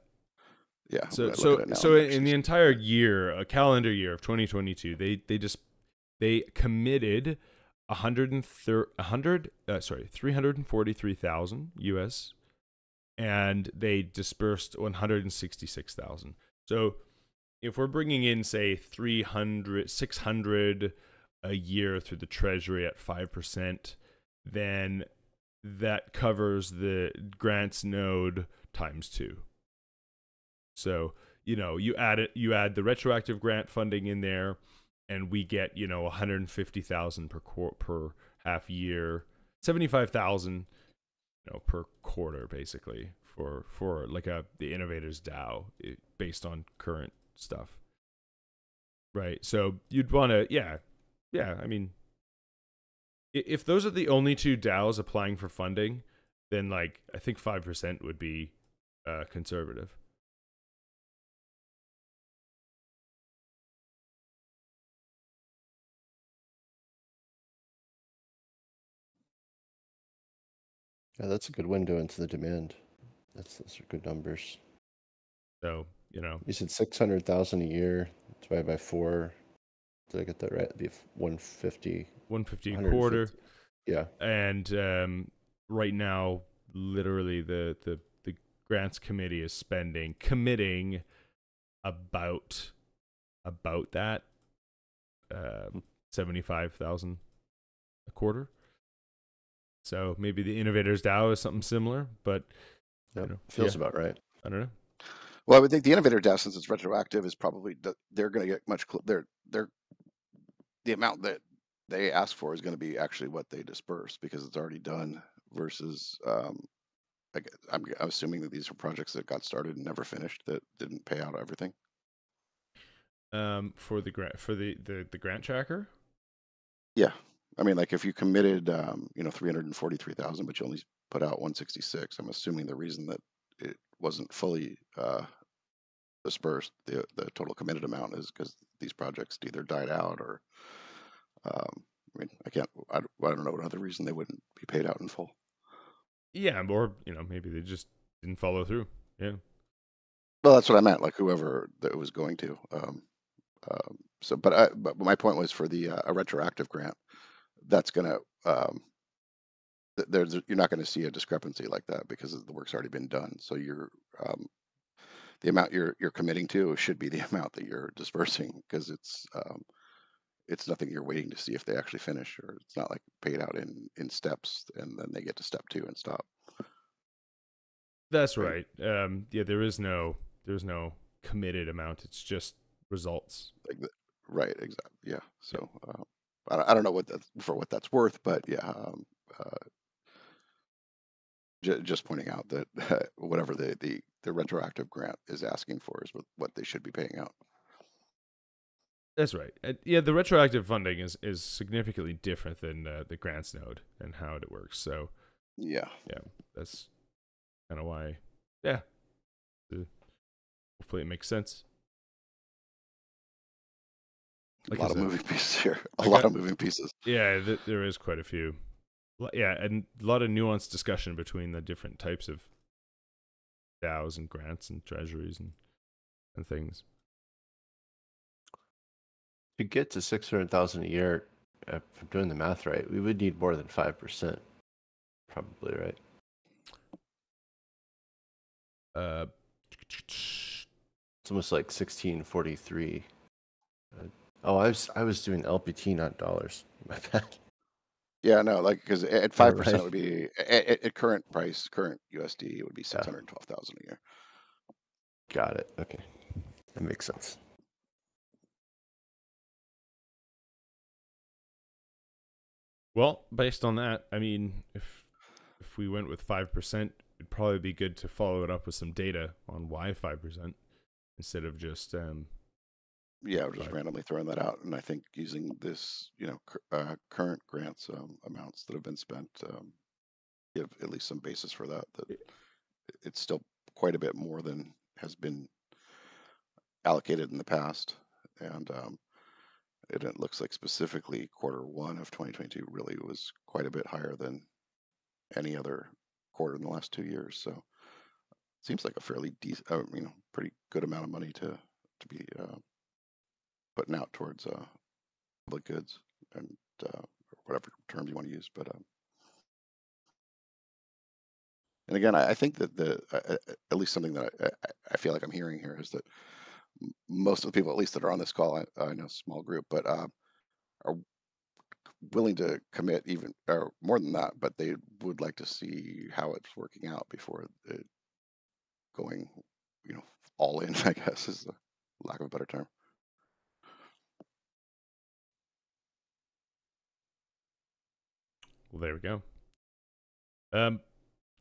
Yeah. So when I look so at it now, so it in the entire year, a calendar year of 2022, they they just they committed 130 100 uh, sorry 343,000 US and they dispersed 166,000. So if we're bringing in say 300 600 a year through the treasury at 5%, then that covers the grants node times 2. So, you know, you add it you add the retroactive grant funding in there and we get, you know, 150,000 per quar per half year, 75,000 you know per quarter basically for for like a the innovators DAO based on current stuff. Right. So you'd want to yeah. Yeah, I mean if those are the only two DAOs applying for funding, then like I think 5% would be uh conservative. Yeah, that's a good window into the demand. That's those are good numbers. So, you know, You said six hundred thousand a year divided by four. Did I get that right? It'd be one fifty. 150 a quarter Yeah. and um right now literally the the the grants committee is spending committing about about that uh 75,000 a quarter. So maybe the innovators DAO is something similar, but Yep. know, Feels yeah. about right. I don't know. Well, I would think the innovator DAO, since it's retroactive, is probably they're going to get much. Cl- they're they're the amount that they ask for is going to be actually what they disperse because it's already done. Versus, um, I'm, I'm assuming that these are projects that got started and never finished that didn't pay out everything. Um for the grant for the the the grant tracker? Yeah, I mean, like if you committed, um, you know, three hundred and forty-three thousand, but you only put out one sixty-six. I'm assuming the reason that it wasn't fully uh, dispersed, the the total committed amount, is because these projects either died out or, um, I mean, I can't, I, don't- I don't know what other reason they wouldn't be paid out in full. Yeah, or you know, maybe they just didn't follow through. Yeah. Well, that's what I meant, like whoever that it was going to. Um, um, so, but I, but my point was for the uh, a retroactive grant, that's gonna um, th- there's you're not going to see a discrepancy like that because the work's already been done. So you're um, the amount you're you're committing to should be the amount that you're dispersing because it's um, it's nothing you're waiting to see if they actually finish or it's not like paid out in in steps and then they get to step two and stop. That's Right. Um, yeah, there is no there's no committed amount. It's just results. Right, exactly. Yeah. So uh, I, don't- I don't know what that's for what that's worth, but yeah. Um, uh, j- just pointing out that whatever the, the the retroactive grant is asking for is what, what they should be paying out. That's right. Uh, yeah, the retroactive funding is is significantly different than uh, the grants node and how it works. So Yeah. Yeah, that's kind of why. Yeah. Uh, hopefully, it makes sense. Like a lot of said, moving pieces here. A I lot got- of moving pieces. Yeah, th- there is quite a few. Yeah, and a lot of nuanced discussion between the different types of DAOs and grants and treasuries and and things. To get to six hundred thousand a year, uh, if I'm doing the math right, we would need more than five percent. Probably right. Uh, It's almost like sixteen forty three. Uh, oh, I was I was doing LPT, not dollars. My bad. Yeah, no, like because at five percent right. would be at, at- at current price, current USD, it would be six hundred twelve thousand a year. Got it. Okay, that makes sense. well, based on that, I mean, if if we went with five percent, it'd probably be good to follow it up with some data on why five percent instead of just um, Yeah, just Five. randomly throwing that out, and I think using this, you know, cur- uh, current grants um, amounts that have been spent, um, give at least some basis for that. That it's still quite a bit more than has been allocated in the past, and um, and it looks like specifically quarter one of 2022 really was quite a bit higher than any other quarter in the last two years. So seems like a fairly decent, uh, you know, pretty good amount of money to to be uh, putting out towards uh, public goods and uh, whatever term you want to use. But um, and again, I, I think that the uh, at least something that I, I, I feel like I'm hearing here is that most of the people, at least that are on this call, I, I know small group, but uh, are willing to commit even or more than that, but they would like to see how it's working out before it going, you know, all in. I guess is the lack of a better term. Well, there we go. Um,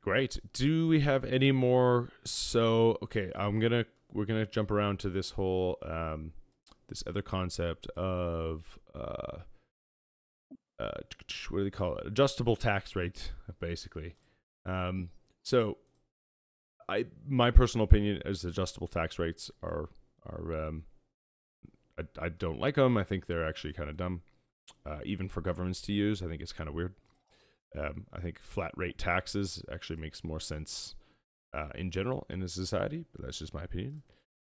great. Do we have any more? So, okay, I'm gonna we're gonna jump around to this whole um, this other concept of uh, uh, what do they call it? Adjustable tax rate, basically. Um, so, I my personal opinion is adjustable tax rates are are um, I, I don't like them. I think they're actually kind of dumb, uh, even for governments to use. I think it's kind of weird. Um, I think flat rate taxes actually makes more sense uh, in general in a society, but that's just my opinion.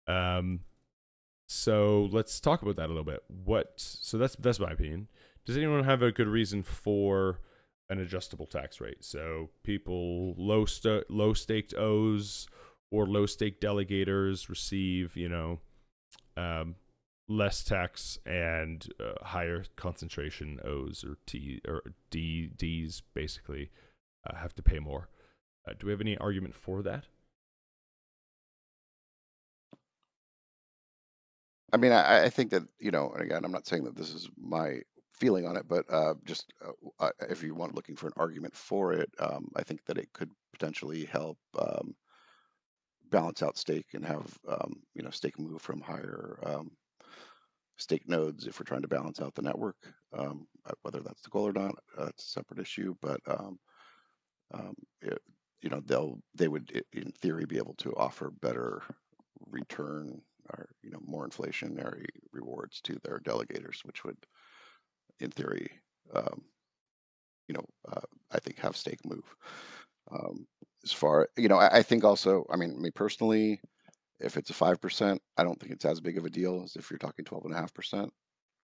Um, so let's talk about that a little bit. What? So that's that's my opinion. Does anyone have a good reason for an adjustable tax rate? So people low st- low staked O's or low stake delegators receive, you know, um, less tax and uh, higher concentration O's or T or D D's basically uh, have to pay more. Uh, do we have any argument for that? I mean, I, I think that you know, and again, I'm not saying that this is my feeling on it, but uh, just uh, uh, if you want looking for an argument for it, um, I think that it could potentially help um, balance out stake and have um, you know stake move from higher um, stake nodes if we're trying to balance out the network. Um, uh, whether that's the goal or not, uh, a separate issue. But um, um, it, you know, they'll they would in theory be able to offer better return or you know more inflationary rewards to their delegators, which would, in theory, um, you know, uh, I think have stake move. Um, as far you know, I, I think also, I mean, me personally, if it's a five percent, I don't think it's as big of a deal as if you're talking twelve and a half percent.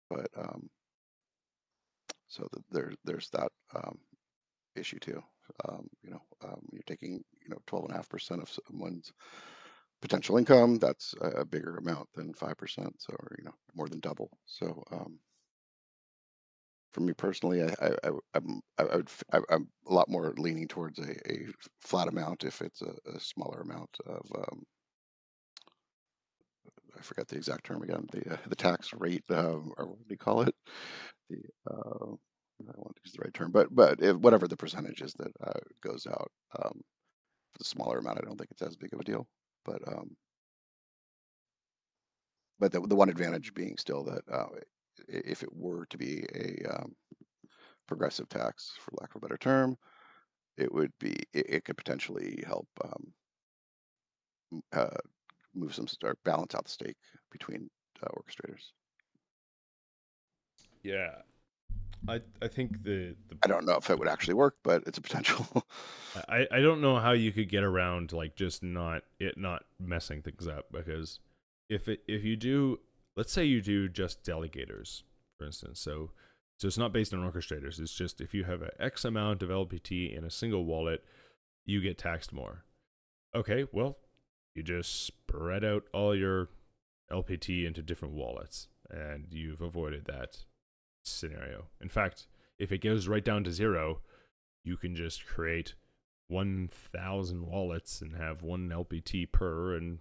But um, so th- there there's that um, issue too. Um, you know, um, you're taking you know twelve and a half percent of someone's potential income. That's a bigger amount than five percent, so or, you know more than double. So um, for me personally, I, I, I I'm I, would I, am a lot more leaning towards a, a flat amount if it's a, a smaller amount of um, I forgot the exact term again the uh, the tax rate um, or what do you call it? The uh, I want to use the right term but but if, whatever the percentage is that uh, goes out um, for the smaller amount I don't think it's as big of a deal but um, but the, the one advantage being still that uh, if it were to be a um, progressive tax, for lack of a better term, it would be it, it could potentially help um, uh, move some or balance out the stake between uh, orchestrators. Yeah, I I think the, the I don't know if it would actually work, but it's a potential. I, I don't know how you could get around like just not it not messing things up because if it if you do let's say you do just delegators for instance so so it's not based on orchestrators it's just if you have an x amount of lpt in a single wallet you get taxed more okay well you just spread out all your lpt into different wallets and you've avoided that scenario. In fact if it goes right down to zero you can just create 1000 wallets and have one LPT per and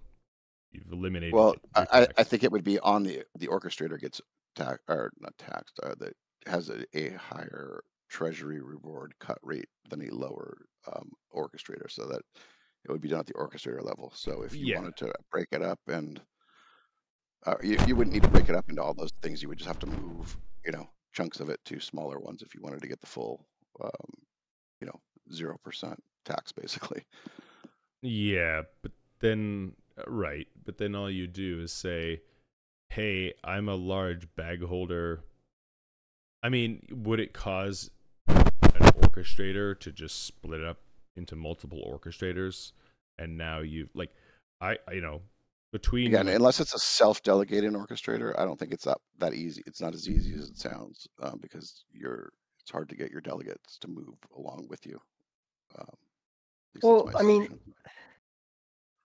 you've eliminated well, I, I- think it would be on the the orchestrator gets tax or not taxed, uh, that has a, a higher treasury reward cut rate than a lower um, orchestrator, so that it would be done at the orchestrator level. So if you Yeah. wanted to break it up and uh, you, you wouldn't need to break it up into all those things. You would just have to move, you know, chunks of it to smaller ones if you wanted to get the full, um, you know, zero percent tax basically. Yeah, but then uh, right, but then all you do is say, "Hey, I'm a large bag holder." I mean, would it cause an orchestrator to just split up into multiple orchestrators and now you like I, I you know between Again, unless it's a self-delegating orchestrator, I don't think it's that that easy. It's not as easy as it sounds um, because you're. It's hard to get your delegates to move along with you. Um, at least that's Well, I mean,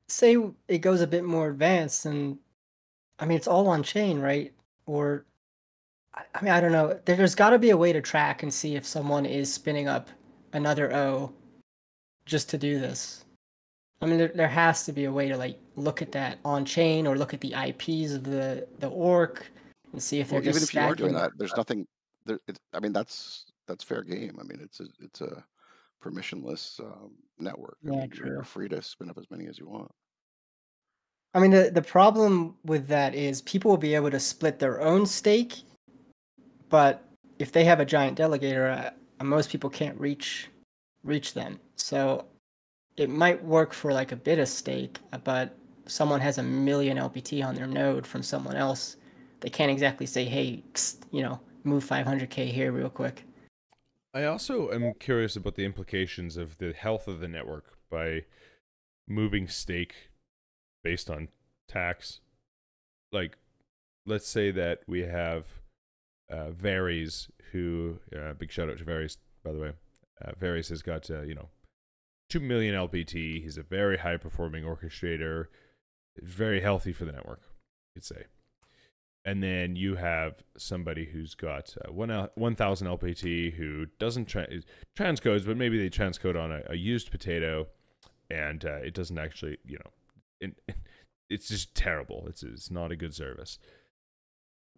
say it goes a bit more advanced and I mean it's all on chain, right? Or I I mean I don't know. There's got to be a way to track and see if someone is spinning up another O just to do this. I mean there, there has to be a way to like look at that on chain or look at the IPs of the the orc and see if they're Well, even if you are doing that, there's nothing. There, it, I mean, that's that's fair game. I mean, it's a it's a permissionless um, network. I Yeah, mean, you're, you're true. free to spin up as many as you want. I mean the the problem with that is people will be able to split their own stake, but if they have a giant delegator, uh, most people can't reach reach them. So it might work for like a bit of stake, uh, but someone has a million LPT on their node from someone else, they can't exactly say, "Hey, you know, move 500k here real quick." I also am curious about the implications of the health of the network by moving stake based on tax. Like, let's say that we have uh, Vires, who uh, big shout out to Vires, by the way. Uh, Vires has got uh, you know two million LPT. He's a very high performing orchestrator, very healthy for the network, you'd say. And then you have somebody who's got uh, one 1,000 LPT who doesn't tra- transcodes, but maybe they transcode on a, a used potato, and uh, it doesn't actually, you know, it, it's just terrible. It's it's not a good service.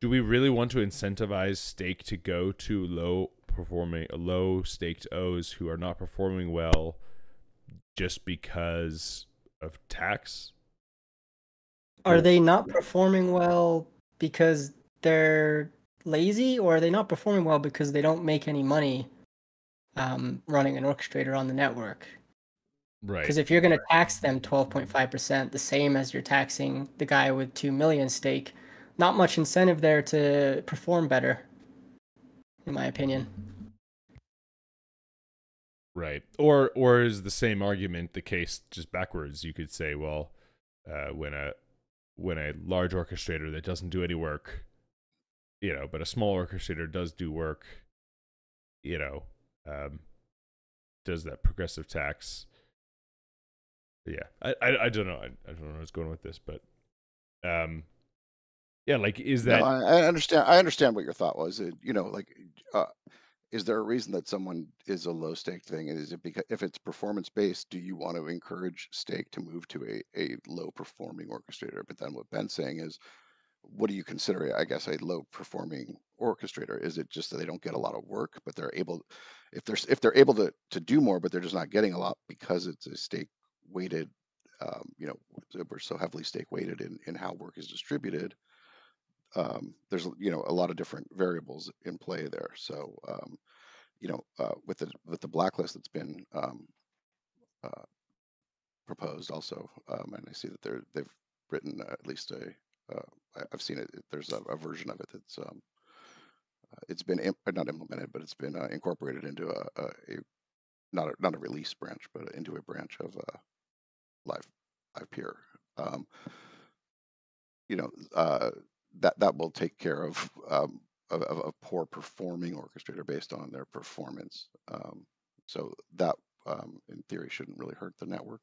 Do we really want to incentivize stake to go to low performing, low staked O's who are not performing well, just because of tax? Are they not performing well because they're lazy, or are they not performing well because they don't make any money um, running an orchestrator on the network? Right. Because if you're going to tax them 12.5%, the same as you're taxing the guy with 2 million stake, not much incentive there to perform better, in my opinion. Right. Or or is the same argument the case just backwards? You could say, well, uh, when a when a large orchestrator that doesn't do any work, you know, but a small orchestrator does do work, you know, um, does that progressive tax? Yeah, I I, I don't know. I, I don't know what's going with this, but um, yeah, like is that no, I, I understand. I understand what your thought was. It, you know, like, uh, is there a reason that someone is a low stake thing? And is it because if it's performance based, do you want to encourage stake to move to a, a low performing orchestrator? But then what Ben's saying is, what do you consider, I guess, a low performing orchestrator? Is it just that they don't get a lot of work, but they're able, if they're if they're able to to do more, but they're just not getting a lot because it's a stake weighted, um, you know, we're so heavily stake weighted in in how work is distributed um, there's you know a lot of different variables in play there. So um, you know uh, with the with the blacklist that's been um, uh, proposed also, um, and I see that they're they've written at least a uh, I've seen it. There's a, a version of it that's um, uh, it's been imp- not implemented, but it's been uh, incorporated into a, a, a not a, not a release branch, but into a branch of uh, live Livepeer. Um, you know, uh, that that will take care of um, of, of a poor performing orchestrator based on their performance. Um, so that, um, in theory, shouldn't really hurt the network.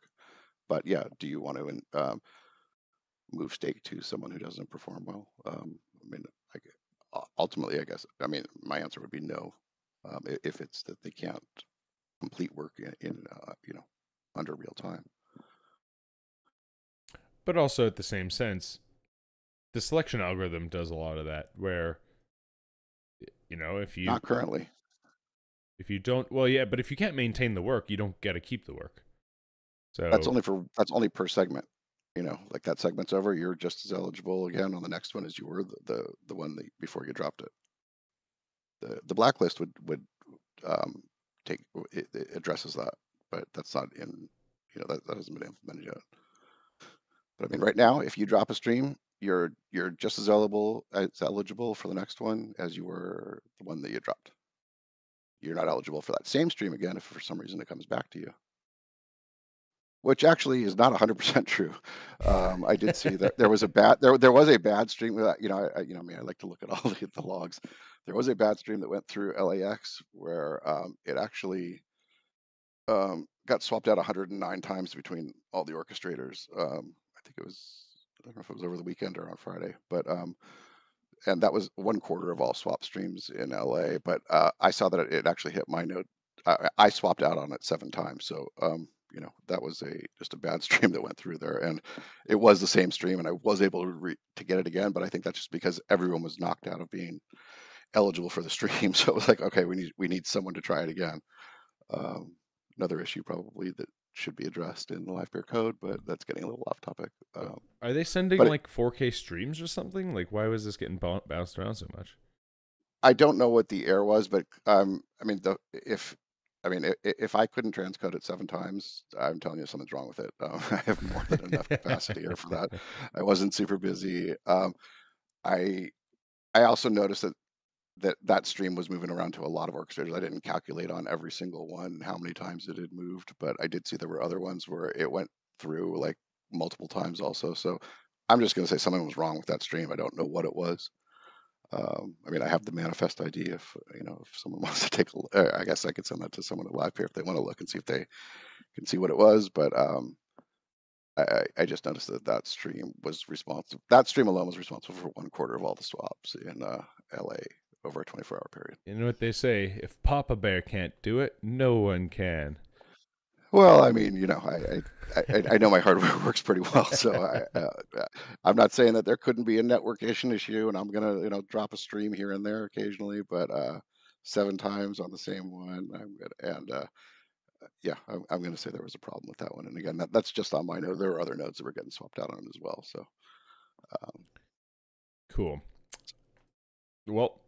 But yeah, do you want to um, move stake to someone who doesn't perform well? Um, I mean, I, ultimately, I guess. I mean, my answer would be no. If it's that they can't complete work in, in uh, you know under real time. but also at the same sense, the selection algorithm does a lot of that. Where, you know, if you Not currently. if you don't, well, yeah, but if you can't maintain the work, you don't get to keep the work. So That's only for that's only per segment. you know, like that segment's over, you're just as eligible again on the next one as you were the the, the one that before you dropped it. The the blacklist would would um, take it, it addresses that, but that's not in you know that, that hasn't been implemented yet. But I mean, right now, if you drop a stream, you're you're just as eligible as eligible for the next one as you were the one that you dropped. You're not eligible for that same stream again if for some reason it comes back to you. Which actually is not 100% true. Um, I did see that there was a bad there there was a bad stream. You know, I, you know, I mean, I like to look at all the, the logs. There was a bad stream that went through LAX where um, it actually um, got swapped out 109 times between all the orchestrators. Um, I think it was I don't know if it was over the weekend or on Friday, but um, and that was one quarter of all swap streams in LA. But uh, I saw that it, actually hit my node. I, I, swapped out on it seven times, so um, you know that was a just a bad stream that went through there, and it was the same stream, and I was able to re- to get it again. But I think that's just because everyone was knocked out of being eligible for the stream, so it was like, okay, we need we need someone to try it again. Um, another issue probably that should be addressed in the Livepeer code, but that's getting a little off topic. Um, Are they sending but it- like 4K streams or something? Like, why was this getting bounced around so much? I don't know what the error was, but um, I mean, the, if I mean, i- i- if I couldn't transcode it seven times, I'm telling you something's wrong with it. Um, I have more than enough capacity here for that. I wasn't super busy. Um, I I also noticed that that that stream was moving around to a lot of orchestrators. I didn't calculate on every single one how many times it had moved, but I did see there were other ones where it went through like multiple times also. So I'm just going to say something was wrong with that stream. I don't know what it was. Um, I mean, I have the manifest ID. If you know, if someone wants to take a, l- uh, I guess I could send that to someone at Livepeer if they want to look and see if they can see what it was. But um, I, I I just noticed that that stream was responsible. That stream alone was responsible for one quarter of all the swaps in uh, LA over a 24 hour period. You know what they say? If Papa Bear can't do it, no one can. Well, I mean, you know, I I, I, know my hardware works pretty well, so I, uh, uh, I'm not saying that there couldn't be a networkation issue, and I'm gonna you know drop a stream here and there occasionally, but uh, seven times on the same one, I'm good. And uh, yeah, I'm, I'm gonna say there was a problem with that one. And again, that, that's just on my node. There were other nodes that were getting swapped out on as well. So um, Cool. Well,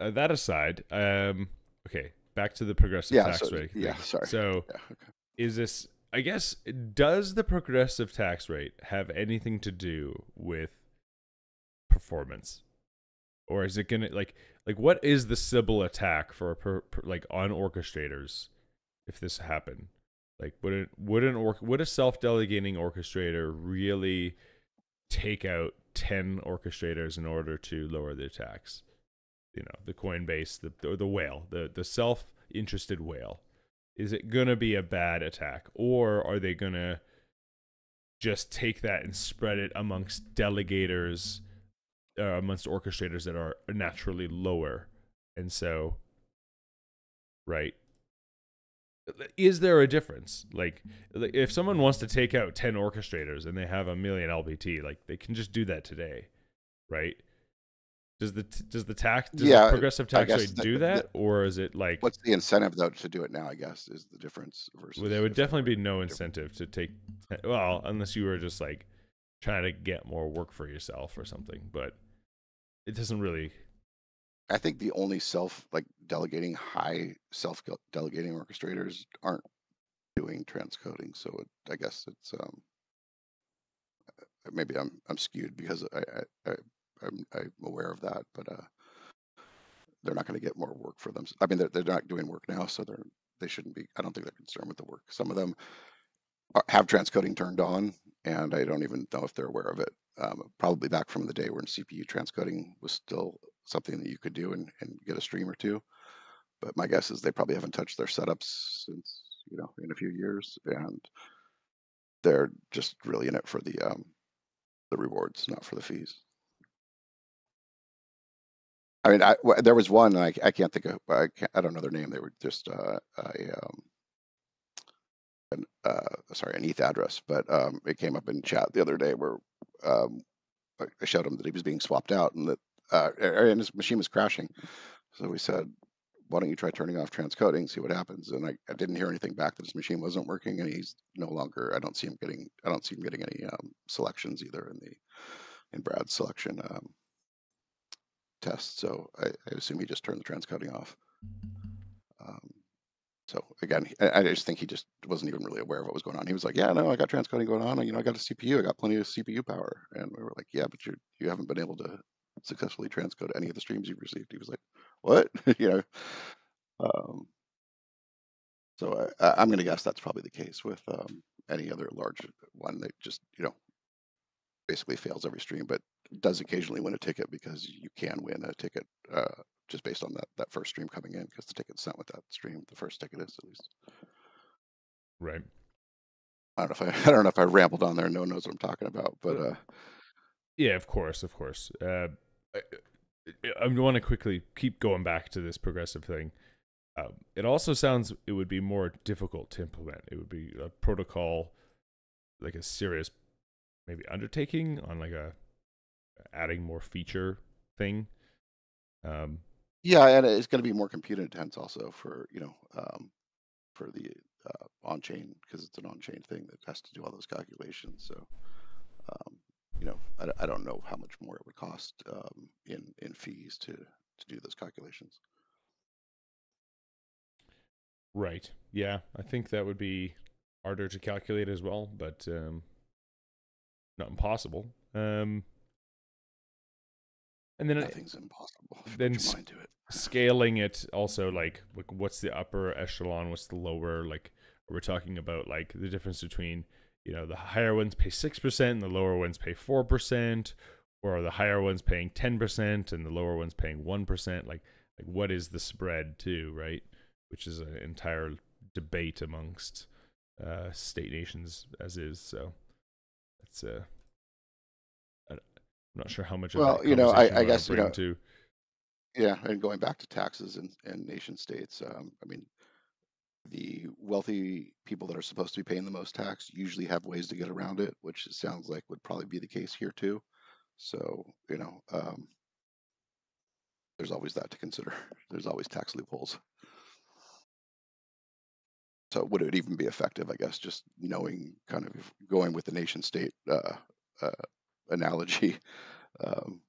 uh, that aside, um, okay, back to the progressive Yeah, tax so- rate. yeah, thing. sorry. So, yeah, okay. is this? I guess does the progressive tax rate have anything to do with performance, or is it gonna like like what is the Sybil attack for a per, per, like on orchestrators if this happened? Like would it would an or, would a self delegating orchestrator really take out ten orchestrators in order to lower their tax? You know, the Coinbase, the the whale, the the self interested whale. Is it gonna be a bad attack, or are they gonna just take that and spread it amongst delegators, uh, amongst orchestrators that are naturally lower, and so, right? Is there a difference? Like, like, if someone wants to take out ten orchestrators and they have a million LPT, like they can just do that today, right? Does the does the tax does Yeah, the progressive tax rate the- do the- that, or is it like What's the incentive though to do it now? I guess is the difference versus. well, there would definitely be no incentive to take. Well, unless you were just like trying to get more work for yourself or something, but it doesn't really. I think the only self like delegating high self delegating orchestrators aren't doing transcoding. So it, I guess it's um uh, maybe I'm I'm skewed because I I, I I'm I'm aware of that, but uh they're not going to get more work for them. I mean they're they're not doing work now, so they're they shouldn't be. I don't think they're concerned with the work. Some of them are, have transcoding turned on, and I don't even know if they're aware of it. Um, probably back from the day when CPU transcoding was still something that you could do and, and get a stream or two. But my guess is they probably haven't touched their setups since you know in a few years, and they're just really in it for the um, the rewards, not for the fees. I mean, there was one, I, I can't think of, I, I don't know their name. They were just uh, a, um, an, uh, sorry, an ETH address, but um, it came up in chat the other day where um, I I showed him that he was being swapped out and that uh, and his machine was crashing. So we said, why don't you try turning off transcoding, see what happens? And I, I didn't hear anything back that his machine wasn't working, and he's no longer. I don't see him getting. I don't see him getting any um, selections either in the in Brad's selection um, test. So I, I assume he just turned the transcoding off. Um, so again, I, I just think he just wasn't even really aware of what was going on. He was like, "Yeah, no, I got transcoding going on. You know, I got a CPU. I got plenty of CPU power." And we were like, "Yeah, but you you haven't been able to successfully transcode any of the streams you've received." He was like, "What?" you know. Um, so I, I'm going to guess that's probably the case with um, any other large one that just you know basically fails every stream, but does occasionally win a ticket because you can win a ticket uh, just based on that that first stream coming in because the ticket's sent with that stream. The first ticket is at least. Right. I don't know if I, I don't know if I rambled on there. No one knows what I'm talking about, but uh, Yeah, of course, of course. Uh, I, I want to quickly keep going back to this progressive thing. Um, it also sounds it would be more difficult to implement. It would be a protocol, like a serious, maybe undertaking on like a adding more feature thing. Um, yeah, and it's going to be more compute intense also for you know um, for the uh, on chain because it's an on chain thing that has to do all those calculations. So um, you know, I, I don't know how much more it would cost um, in in fees to to do those calculations. right. Yeah, I think that would be harder to calculate as well, but um, not impossible. Um, and then Nothing's impossible. Then s- mind to it. scaling it also like like what's the upper echelon? What's the lower? Like we're talking about like the difference between you know the higher ones pay 6% and the lower ones pay 4% or the higher ones paying 10% and the lower ones paying 1% like like what is the spread too right? Which is an entire debate amongst uh state nations as is. So that's uh I- i'm not sure how much of Well, you know, I- I guess, you know, to Yeah, and going back to taxes and, and nation states, um, I mean, the wealthy people that are supposed to be paying the most tax usually have ways to get around it, which it sounds like would probably be the case here too. So, you know, um, there's always that to consider. There's always tax loopholes. So would it even be effective, I guess, just knowing kind of going with the nation state uh, uh, analogy, um,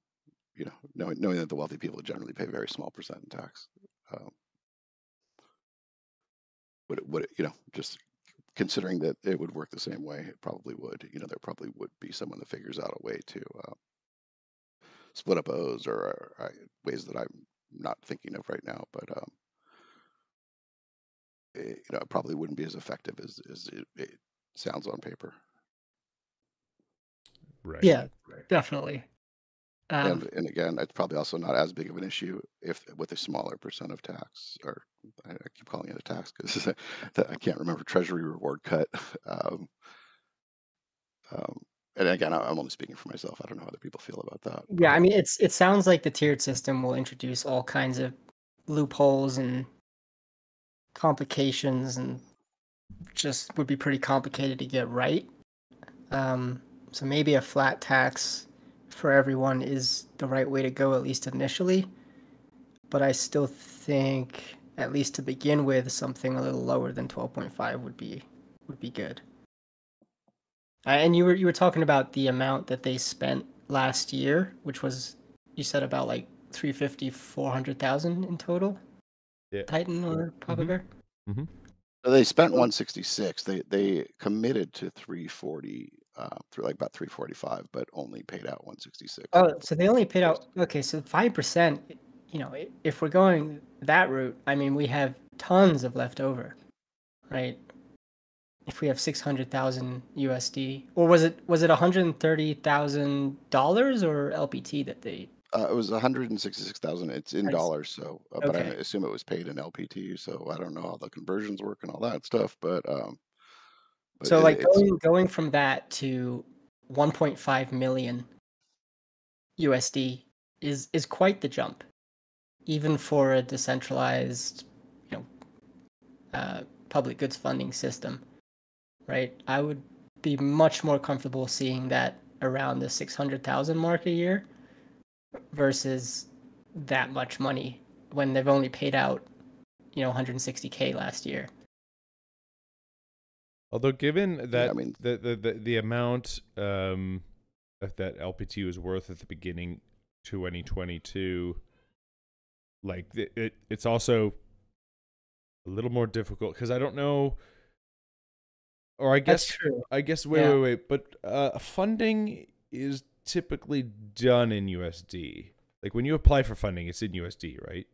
you know, knowing, knowing that the wealthy people generally pay very small percent in tax. Um, would it, would it, you know, just considering that it would work the same way, it probably would. You know, there probably would be someone that figures out a way to uh, split up O's or, or ways that I'm not thinking of right now. But um, it, you know, it probably wouldn't be as effective as, as it, it sounds on paper. Right Yeah, right. definitely. Um, and and again, it's probably also not as big of an issue if with a smaller percent of tax, or I, I keep calling it a tax because I can't remember Treasury reward cut. Um, um, and again, I'm only speaking for myself. I don't know how other people feel about that. yeah, I mean, it's it sounds like the tiered system will introduce all kinds of loopholes and complications, and just would be pretty complicated to get right. Um, so maybe a flat tax for everyone is the right way to go, at least initially. But I still think, at least to begin with, something a little lower than twelve point five would be would be good. Uh, and you were you were talking about the amount that they spent last year, which was you said about like 350 400,000 in total. Yeah. Titan or Papa Mhm. Bear? So They spent 166. They they committed to 340 uh, through like about 345, but only paid out 166. Oh, so they only paid out okay, so 5%, you know, if we're going that route, I mean, we have tons of leftover. Right? If we have 600,000 USD or was it was it $130,000 or LPT that they Uh, it was 166,000. It's in dollars, so uh, but I assume it was paid in LPT. So I don't know how the conversions work and all that stuff, but um, but So it- like going going from that to 1.5 million USD is is quite the jump, even for a decentralized, you know, uh, public goods funding system, right? I would be much more comfortable seeing that around the 600,000 mark a year versus that much money when they've only paid out you know 160k last year. Although, given that I mean- the, the the the amount um that that LPT was worth at the beginning 2022, like it, it it's also a little more difficult because I don't know, or I That's guess true. I guess wait Yeah. wait wait, but uh, funding is typically done in USD. Like when you apply for funding, it's in USD, right?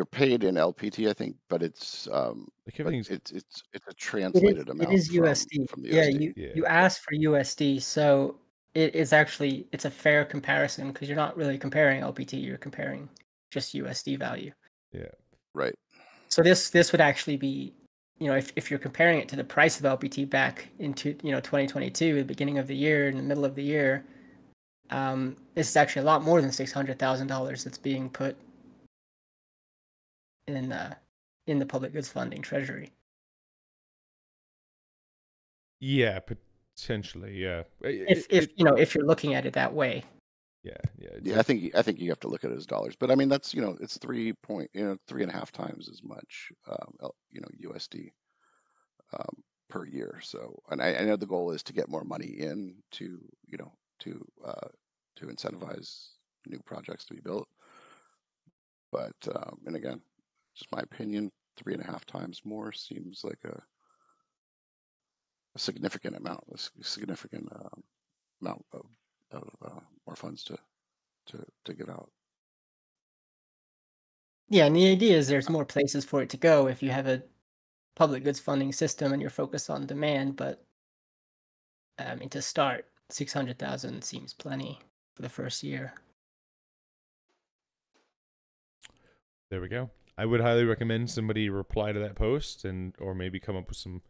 You're paid in LPT, I think, but it's um, Like but it's it's it's a translated it amount. It is from, USD. From the yeah, USD. you Yeah. you ask for USD, so it is actually it's a fair comparison because you're not really comparing LPT, you're comparing just USD value. Yeah. Right. So this this would actually be, you know, if, if you're comparing it to the price of LPT back into you know 2022, the beginning of the year, in the middle of the year, um, this is actually a lot more than six hundred thousand dollars that's being put in uh, in the public goods funding treasury. yeah potentially yeah. If it- if it- you know if you're looking at it that way. yeah yeah Yeah, I think I think you have to look at it as dollars, but I mean that's you know it's three point you know three and a half times as much um, you know USD um, per year. So and I, I know the goal is to get more money in to you know to uh, to incentivize new projects to be built. But um, and again, just my opinion, three and a half times more seems like a a significant amount, a significant um, amount of of uh, more funds to to to get out. Yeah, and the idea is there's more places for it to go if you have a public goods funding system and you're focused on demand. But I mean, to start, six hundred thousand seems plenty for the first year. There we go. I would highly recommend somebody reply to that post and or maybe come up with some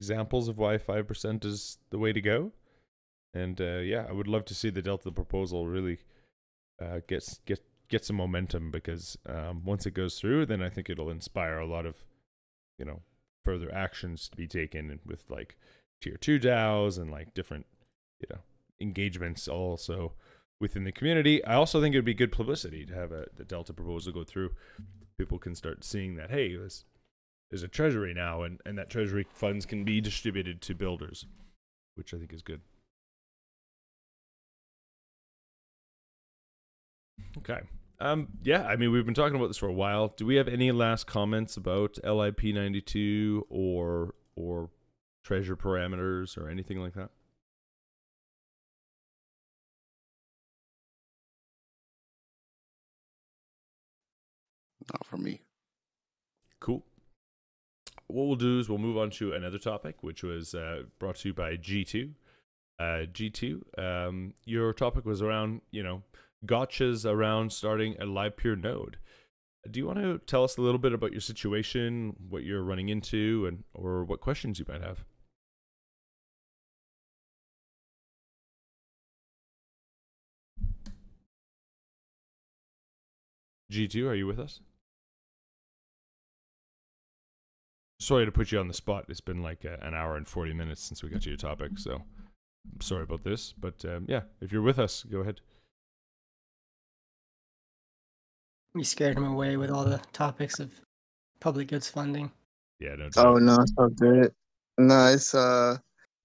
examples of why five percent is the way to go. And uh, yeah, I would love to see the Delta proposal really uh, get get get some momentum because um, once it goes through, then I think it'll inspire a lot of you know further actions to be taken with like tier two DAOs and like different you know engagements also within the community. I also think it would be good publicity to have a the Delta proposal go through. People can start seeing that hey, there's there's a treasury now, and and that treasury funds can be distributed to builders, which I think is good. Okay. Um. Yeah. I mean, we've been talking about this for a while. Do we have any last comments about LIP ninety two or or treasury parameters or anything like that? Not for me. Cool. What we'll do is we'll move on to another topic, which was uh, brought to you by G2. Uh, G2, um, your topic was around, you know, gotchas around starting a Livepeer node. Do you want to tell us a little bit about your situation, what you're running into, and or what questions you might have? G2, are you with us? Sorry to put you on the spot. It's been like uh, an hour and 40 minutes since we got to your topic, so I'm sorry about this. But um, yeah, if you're with us, go ahead. You scared him away with all the topics of public goods funding. Yeah, no. Oh doubt. no, it's all good. No, it's uh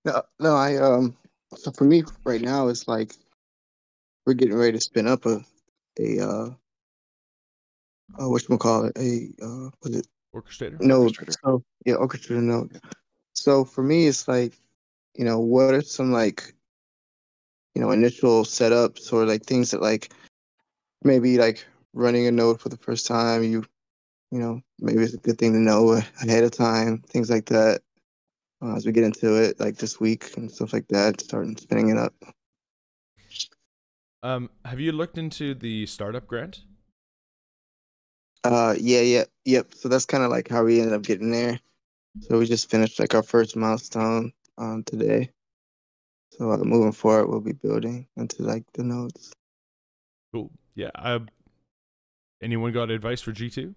no no I um so for me right now it's like we're getting ready to spin up a a uh uh what call it a uh was it Orchestrator? node Orchestrator. so yeah orchestrator node so for me it's like you know what are some like you know initial setups or like things that like maybe like running a node for the first time you you know maybe it's a good thing to know ahead of time things like that uh, as we get into it like this week and stuff like that starting spinning it up Um, have you looked into the startup grant? Uh yeah yeah yep so that's kind of like how we ended up getting there so we just finished like our first milestone um today so uh, moving forward we'll be building into like the nodes Cool. Yeah. Uh, anyone got advice for G2?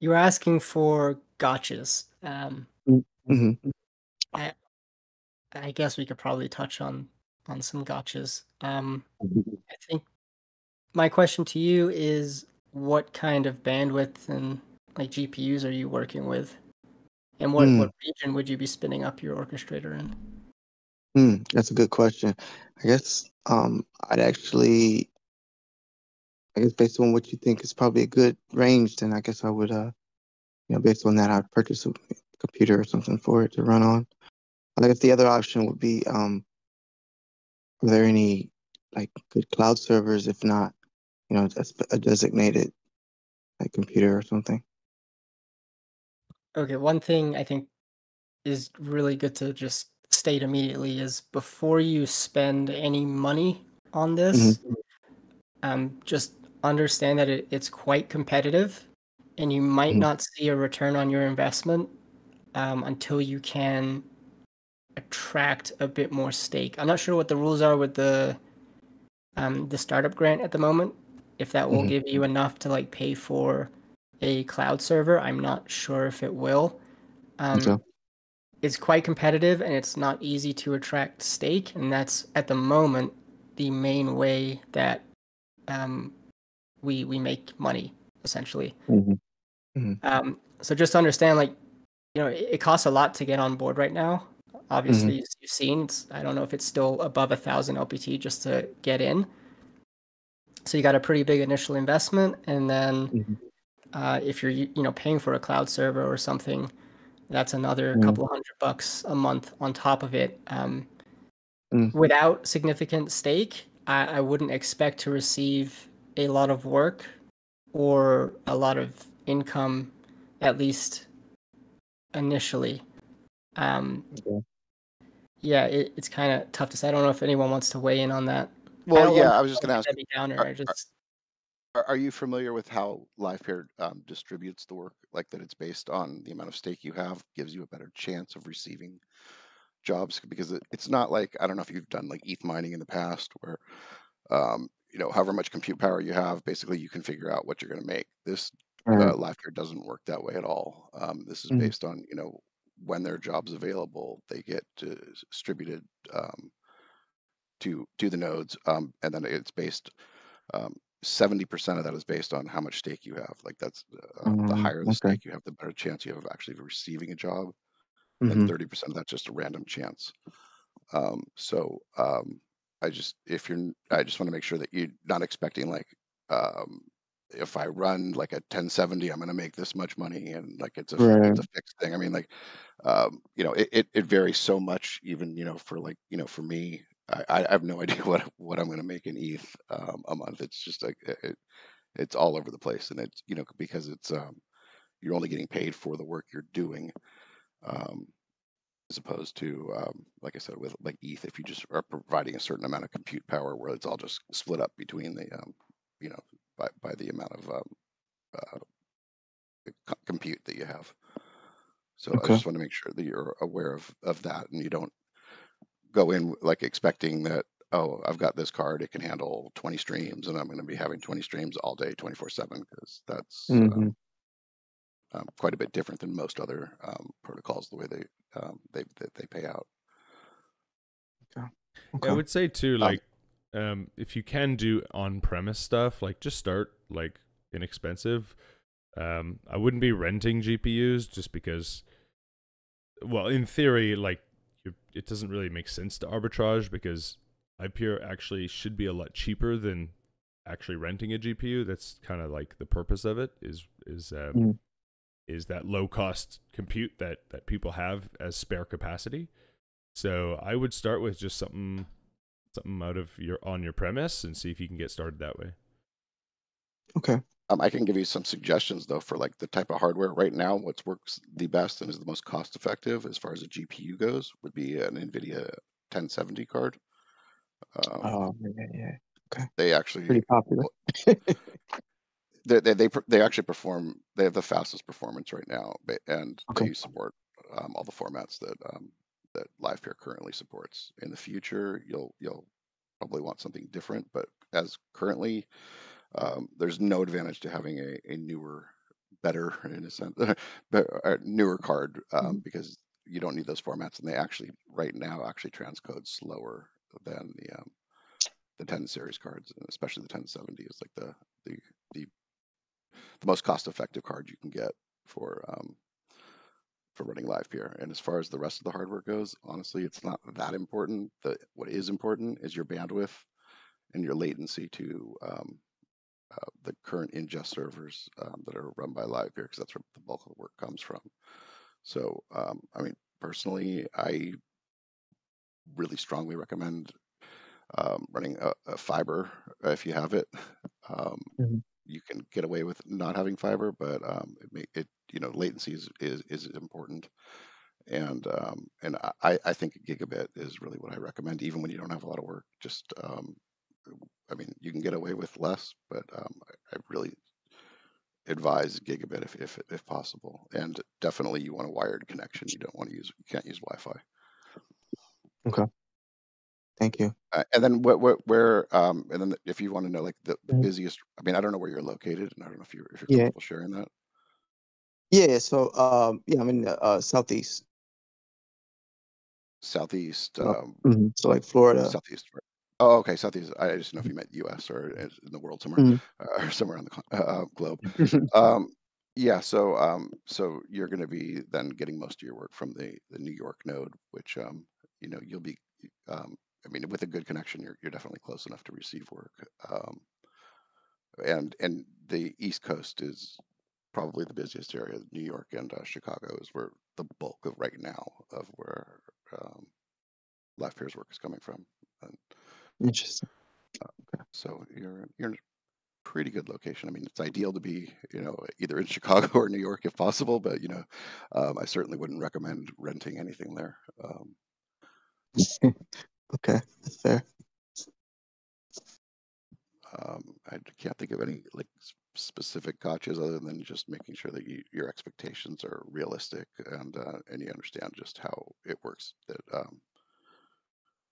You were asking for gotchas. Um, hmm I guess we could probably touch on on some gotchas. Um, I think my question to you is what kind of bandwidth and like GPUs are you working with? And what, Hmm. what region would you be spinning up your orchestrator in? Hmm, that's a good question. I guess um I'd actually I guess based on what you think is probably a good range, then I guess I would uh you know based on that I'd purchase a computer or something for it to run on. I guess the other option would be um are there any like good cloud servers? If not, you know, that's a designated like computer or something. Okay, one thing I think is really good to just state immediately is before you spend any money on this, um, just understand that it, it's quite competitive and you might Mhm. not see a return on your investment um, until you can attract a bit more stake. I'm not sure what the rules are with the um, the startup grant at the moment. If that will Mhm. give you enough to like pay for a cloud server, I'm not sure if it will. Um, Okay. It's quite competitive and it's not easy to attract stake, and that's at the moment the main way that um, we we make money essentially. Mhm. Um, so just understand, like, you know, it, it costs a lot to get on board right now. Obviously, as you've seen, it's, I don't know if it's still above a thousand LPT just to get in. So you got a pretty big initial investment, and then Mhm. uh, if you're you know paying for a cloud server or something, that's another Mm. couple hundred bucks a month on top of it. Um, Mm. Without significant stake, I, I wouldn't expect to receive a lot of work or a lot of income, at least initially. Um, Okay. yeah, it, it's kind of tough to say. I don't know if anyone wants to weigh in on that. I Well, don't yeah, I was just gonna ask, Debbie Downer. are- just are, are you familiar with how Livepeer um, distributes the work? Like that it's based on the amount of stake you have, gives you a better chance of receiving jobs because it, it's not like I don't know if you've done like ETH mining in the past where um, you know however much compute power you have, basically you can figure out what you're going to make. This Right. uh, Livepeer doesn't work that way at all. Um, this is Mhm. based on you know when there are jobs available, they get distributed um, to to the nodes, um, and then it's based. Um, 70% of that is based on how much stake you have. Like that's uh, the Um, higher the okay. stake you have, the better chance you have of actually receiving a job Mhm. and 30% of that's just a random chance. Um, so um, I just if you're I just want to make sure that you're not expecting like um, if I run like a 1070, I'm going to make this much money and like it's a Right. it's a fixed thing. I mean like um, you know it, it, it varies so much even you know for like you know for me I, I have no idea what what I'm going to make in ETH um, a month. It's just like it, it, it's all over the place and it's you know because it's um, you're only getting paid for the work you're doing. Um, as opposed to um, like I said with like ETH, if you just are providing a certain amount of compute power, where it's all just split up between the um, you know by by the amount of um, uh, co- compute that you have. So I just want to make sure that you're aware of of that, and you don't go in like expecting that oh I've got this card, it can handle 20 streams, and I'm going to be having 20 streams all day, 24 seven, because that's uh, Mhm. um, quite a bit different than most other um, protocols the way they um, they that they pay out. Yeah, Okay. I would say too, Um, like, um, if you can do on-premise stuff, like just start like inexpensive. Um, I wouldn't be renting GPUs just because, well, in theory, like, you, it doesn't really make sense to arbitrage because IPure actually should be a lot cheaper than actually renting a GPU. That's kind of like the purpose of it is is um, Mm. is that low cost compute that that people have as spare capacity. So I would start with just something something out of your on your premise and see if you can get started that way. Okay. Um, I can give you some suggestions though for like the type of hardware right now. What works the best and is the most cost effective as far as a GPU goes would be an NVIDIA 1070 card. Um, Oh yeah, yeah. they actually Pretty popular. they, they they they actually perform. They have the fastest performance right now, and Okay. they support um, all the formats that um, that Livepeer currently supports. In the future, you'll you'll probably want something different, but as currently, um, there's no advantage to having a, a newer, better in a sense, a newer card um, Mhm. because you don't need those formats, and they actually right now actually transcode slower than the um, the 10 series cards, and especially the 1070 is like the the the the most cost effective card you can get for um, for running Livepeer. And as far as the rest of the hardware goes, honestly, it's not that important. The what is important is your bandwidth and your latency to um, uh, the current ingest servers um, that are run by Livepeer, because that's where the bulk of the work comes from. So, um, I mean, personally, I really strongly recommend um, running a, a, fiber if you have it. Um, mm-hmm. You can get away with not having fiber, but um, it, may, it you know latency is is, is important, and um, and I, I think a gigabit is really what I recommend, even when you don't have a lot of work. Just um, I mean, you can get away with less, but um, I, I really advise gigabit if, if if possible, and definitely you want a wired connection. You don't want to use you can't use Wi-Fi. Okay. Thank you. Uh, and then what, what, where, um, and then if you want to know like the, the mm-hmm. busiest, I mean, I don't know where you're located, and I don't know if you're if you're yeah. comfortable sharing that. Yeah. So, um, yeah, I'm in the uh, southeast. Southeast. Oh, um, mm-hmm. So like Florida. Southeast. Right. Oh, okay. Southeast. I just know if you meant U.S. or in the world somewhere, mm-hmm. uh, or somewhere on the uh, globe. um, yeah. So, um, so you're going to be then getting most of your work from the the New York node, which um, you know you'll be um, I mean, with a good connection, you're you're definitely close enough to receive work. Um, and and the East Coast is probably the busiest area. New York and uh, Chicago is where the bulk of right now of where um, Livepeer's work is coming from. And, Interesting. Uh, so you're you're in a pretty good location. I mean, it's ideal to be you know either in Chicago or New York if possible, but you know, um, I certainly wouldn't recommend renting anything there. Um, Okay, that's fair. Um, I can't think of any like specific gotchas other than just making sure that you, your expectations are realistic and uh, and you understand just how it works. That um,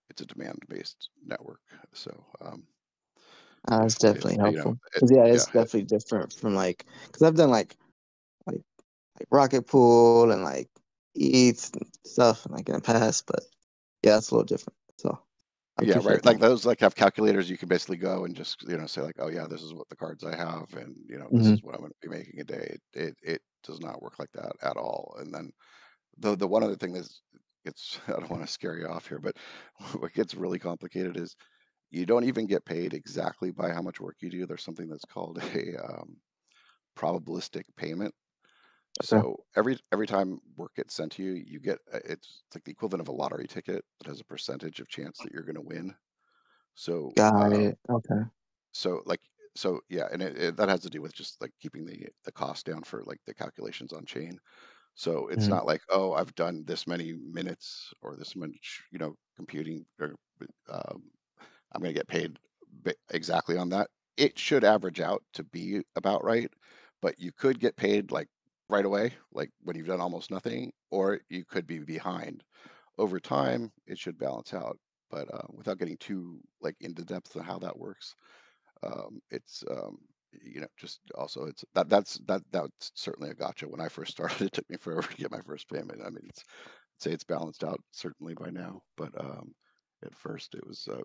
it's a demand-based network, so um, uh, that's definitely helpful. You know, it, yeah, it's yeah, definitely different from like because I've done like like like Rocket Pool and like ETH and stuff and like in the past, but yeah, it's a little different. So I yeah, right. Like those like have calculators you can basically go and just you know say like, oh yeah, this is what the cards I have, and you know this mm-hmm. is what I'm going to be making a day. It, it it does not work like that at all. And then the the one other thing that's it's I don't want to scare you off here, but what gets really complicated is you don't even get paid exactly by how much work you do. There's something that's called a um, probabilistic payment. So every every time work gets sent to you, you get uh, it's, it's like the equivalent of a lottery ticket that has a percentage of chance that you're going to win. So Got um, it. Okay. so like so yeah, and it, it, that has to do with just like keeping the the cost down for like the calculations on chain. So it's Mhm. not like oh I've done this many minutes or this much you know computing or um, I'm going to get paid exactly on that. It should average out to be about right, but you could get paid like right away, like when you've done almost nothing, or you could be behind. Over time, it should balance out, but uh, without getting too like into depth on how that works, um, it's um, you know just also it's that that's that that's certainly a gotcha. When I first started, it took me forever to get my first payment. I mean, it's I'd say it's balanced out certainly by now, but um, at first it was a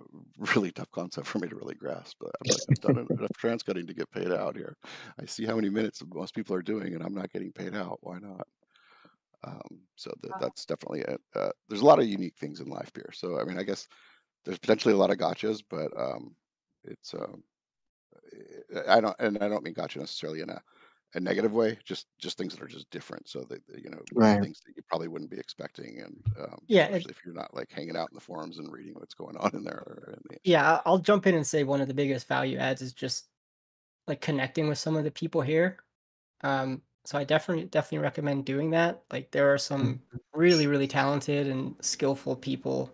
really tough concept for me to really grasp. But I'm like, I've done enough transcoding to get paid out here. I see how many minutes most people are doing, and I'm not getting paid out. Why not? Um, so the, that's definitely it. Uh, there's a lot of unique things in Livepeer. So I mean, I guess there's potentially a lot of gotchas, but um, it's um, I don't and I don't mean gotcha necessarily in a a negative way, just just things that are just different. So that you know right. things that you probably wouldn't be expecting, and um, yeah, especially if you're not like hanging out in the forums and reading what's going on in there. The... yeah, I'll jump in and say one of the biggest value adds is just like connecting with some of the people here. Um, so I definitely definitely recommend doing that. Like there are some mm-hmm. really really talented and skillful people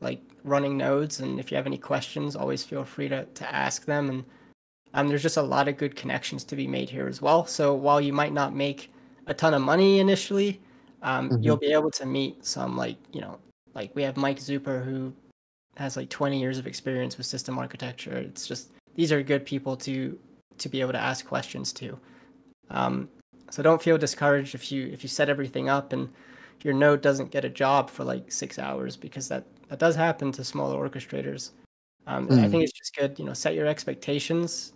like running nodes, and if you have any questions, always feel free to to ask them and um, there's just a lot of good connections to be made here as well. So while you might not make a ton of money initially, um, mm-hmm. you'll be able to meet some like you know like we have Mike Zuper who has like 20 years of experience with system architecture. It's just these are good people to to be able to ask questions to. Um, so don't feel discouraged if you if you set everything up and your node doesn't get a job for like six hours because that that does happen to smaller orchestrators. Um, and I Mm. think it's just good, you know, set your expectations,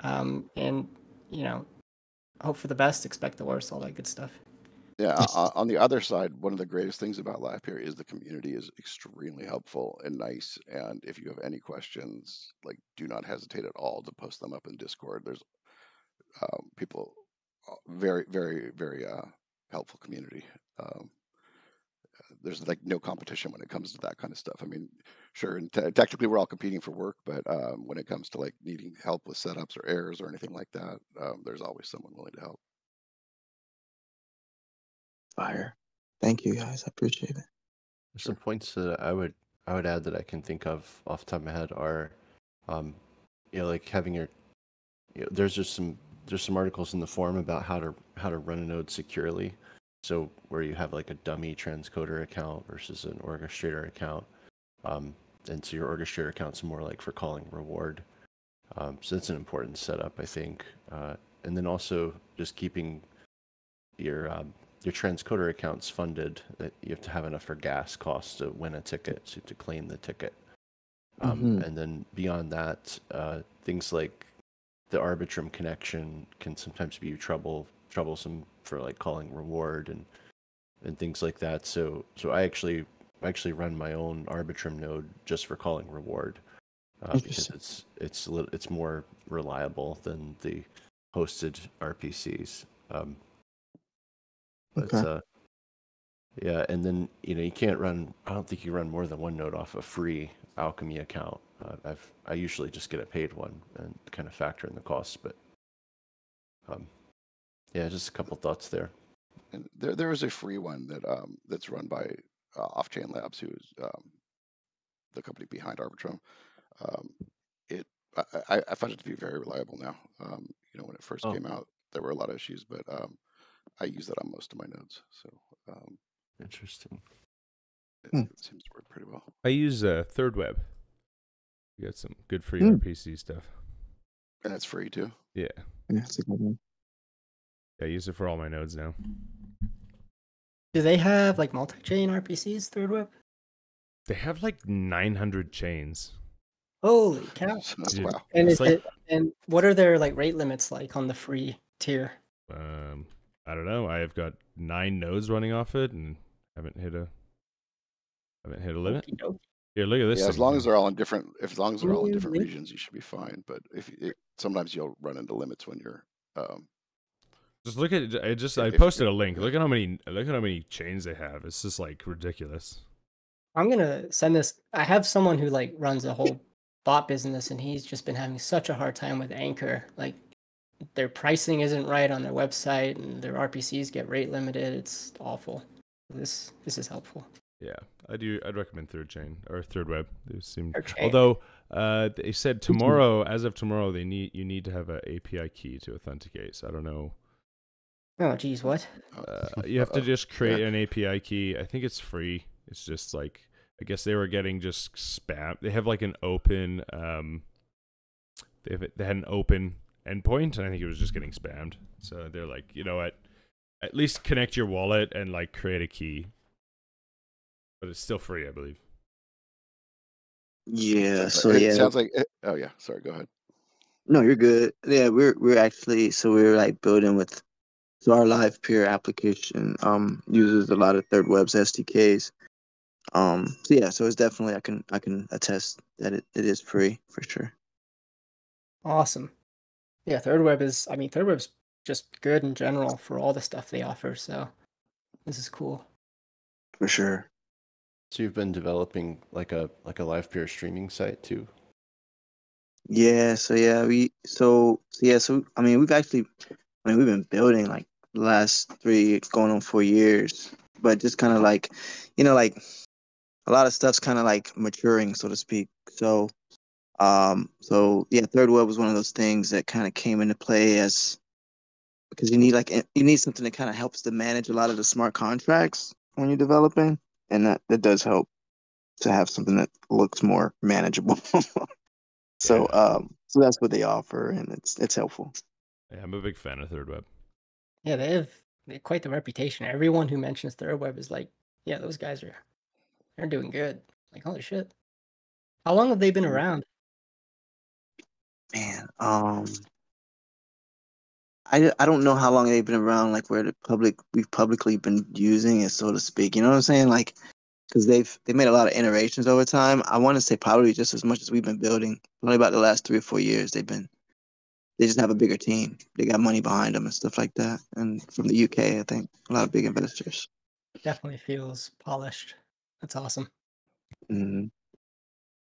um, and you know, hope for the best, expect the worst, all that good stuff. Yeah, o- on the other side, one of the greatest things about Livepeer is the community is extremely helpful and nice. And if you have any questions, like do not hesitate at all to post them up in Discord. There's um, people, uh, very, very, very uh, helpful community. Um, there's like no competition when it comes to that kind of stuff. I mean, sure, and te- technically we're all competing for work, but um, when it comes to like needing help with setups or errors or anything like that, um, there's always someone willing to help. Fire. Thank you guys. I appreciate it. There's some points that I would I would add that I can think of off the top of my head are, um, you know, like having your, you know, there's just some there's some articles in the forum about how to how to run a node securely. So where you have like a dummy transcoder account versus an orchestrator account, um, and so your orchestrator account's more like for calling reward. Um, so that's an important setup, I think. Uh, and then also just keeping your um, your transcoder account's funded. That you have to have enough for gas costs to win a ticket, so you have to claim the ticket. Um, Mhm. And then beyond that, uh, things like the Arbitrum connection can sometimes be trouble troublesome for like calling reward and and things like that. So so I actually I actually run my own Arbitrum node just for calling reward uh, because it's it's it's more reliable than the hosted RPCs. Um, but Okay. uh, yeah, and then you know you can't run. I don't think you run more than one node off a free Alchemy account. Uh, I've I usually just get a paid one and kind of factor in the costs, but um, yeah, just a couple thoughts there. And there, there is a free one that um, that's run by uh, Offchain Labs, who is um, the company behind Arbitrum. Um, it, I, I, I found it to be very reliable now. Um, you know, when it first Oh. came out, there were a lot of issues, but um, I use that on most of my nodes, so um, Interesting. it, Hmm. it seems to work pretty well. I use uh, Third Web. You got some good free Hmm. RPC stuff. And it's free too. Yeah. Yeah, it's a good one. I use it for all my nodes now. Do they have like multi-chain RPCs, Third Web? They have like 900 chains. Holy cow! Dude. wow. And is like- it, and what are their like rate limits like on the free tier? Um, I don't know. I have got nine nodes running off it and haven't hit a haven't hit a limit. Okey doke. Here, look at this. Yeah, as thing. long as they're all in different, if as long as they're all in different regions, you should be fine. But if it, sometimes you'll run into limits when you're um, just look at it. I just I posted a link. Look at how many look at how many chains they have. It's just like ridiculous. I'm gonna send this. I have someone who like runs a whole bot business, and he's just been having such a hard time with Ankr. Like their pricing isn't right on their website, and their RPCs get rate limited. It's awful. This this is helpful. Yeah, I do. I'd recommend Third Chain or Third Web. They seem. Third Chain. Although uh, they said tomorrow, as of tomorrow, they need you need to have an API key to authenticate. So I don't know. Oh geez, what? Uh, you have to uh, just create yeah. an API key. I think it's free. It's just like I guess they were getting just spam. They have like an open. Um, they have they had an open endpoint, and I think it was just getting spammed. So they're like, you know what? At least connect your wallet and like create a key. But it's still free, I believe. Yeah. so So it yeah. sounds like. It, oh yeah, sorry. Go ahead. No, you're good. Yeah, we're we're actually so we're like building with so our Livepeer application um uses a lot of third web's SDKs. Um so yeah, so it's definitely I can I can attest that it, it is free for sure. Awesome. Yeah, Third Web is. I mean, Third Web's just good in general for all the stuff they offer. So this is cool. For sure. So you've been developing like a like a Livepeer streaming site too. Yeah, so yeah, we so, so yeah, so I mean we've actually I mean we've been building like the last three going on four years. But just kinda like you know, like a lot of stuff's kinda like maturing, so to speak. So um so yeah, third web was one of those things that kinda came into play as because you need like you need something that kind of helps to manage a lot of the smart contracts when you're developing. And that, that does help to have something that looks more manageable. so um so that's what they offer and it's it's helpful. Yeah, I'm a big fan of Third Web. Yeah, they have they have quite the reputation. Everyone who mentions Third Web is like, yeah, those guys are they're doing good. Like, holy shit. How long have they been around? Man, um, I, I don't know how long they've been around, like where the public we've publicly been using it, so to speak. You know what I'm saying? Like, because they've they made a lot of iterations over time. I want to say probably just as much as we've been building. Only about the last three or four years, they've been. They just have a bigger team. They got money behind them and stuff like that. And from the UK, I think a lot of big investors. Definitely feels polished. That's awesome. hmm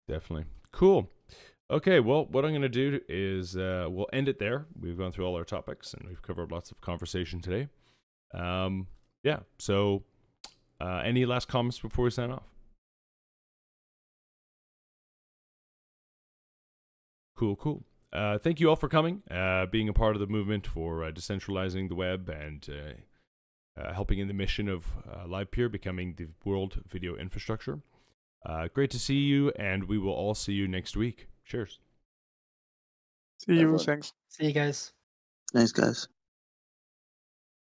Definitely. Cool. Okay, well, what I'm going to do is uh, we'll end it there. We've gone through all our topics and we've covered lots of conversation today. Um, yeah, so uh, any last comments before we sign off? Cool, cool. Uh, thank you all for coming, uh, being a part of the movement for uh, decentralizing the web and uh, uh, helping in the mission of uh, Livepeer becoming the world video infrastructure. Uh, great to see you, and we will all see you next week. Cheers. See you. Thanks. See you guys. Thanks, guys.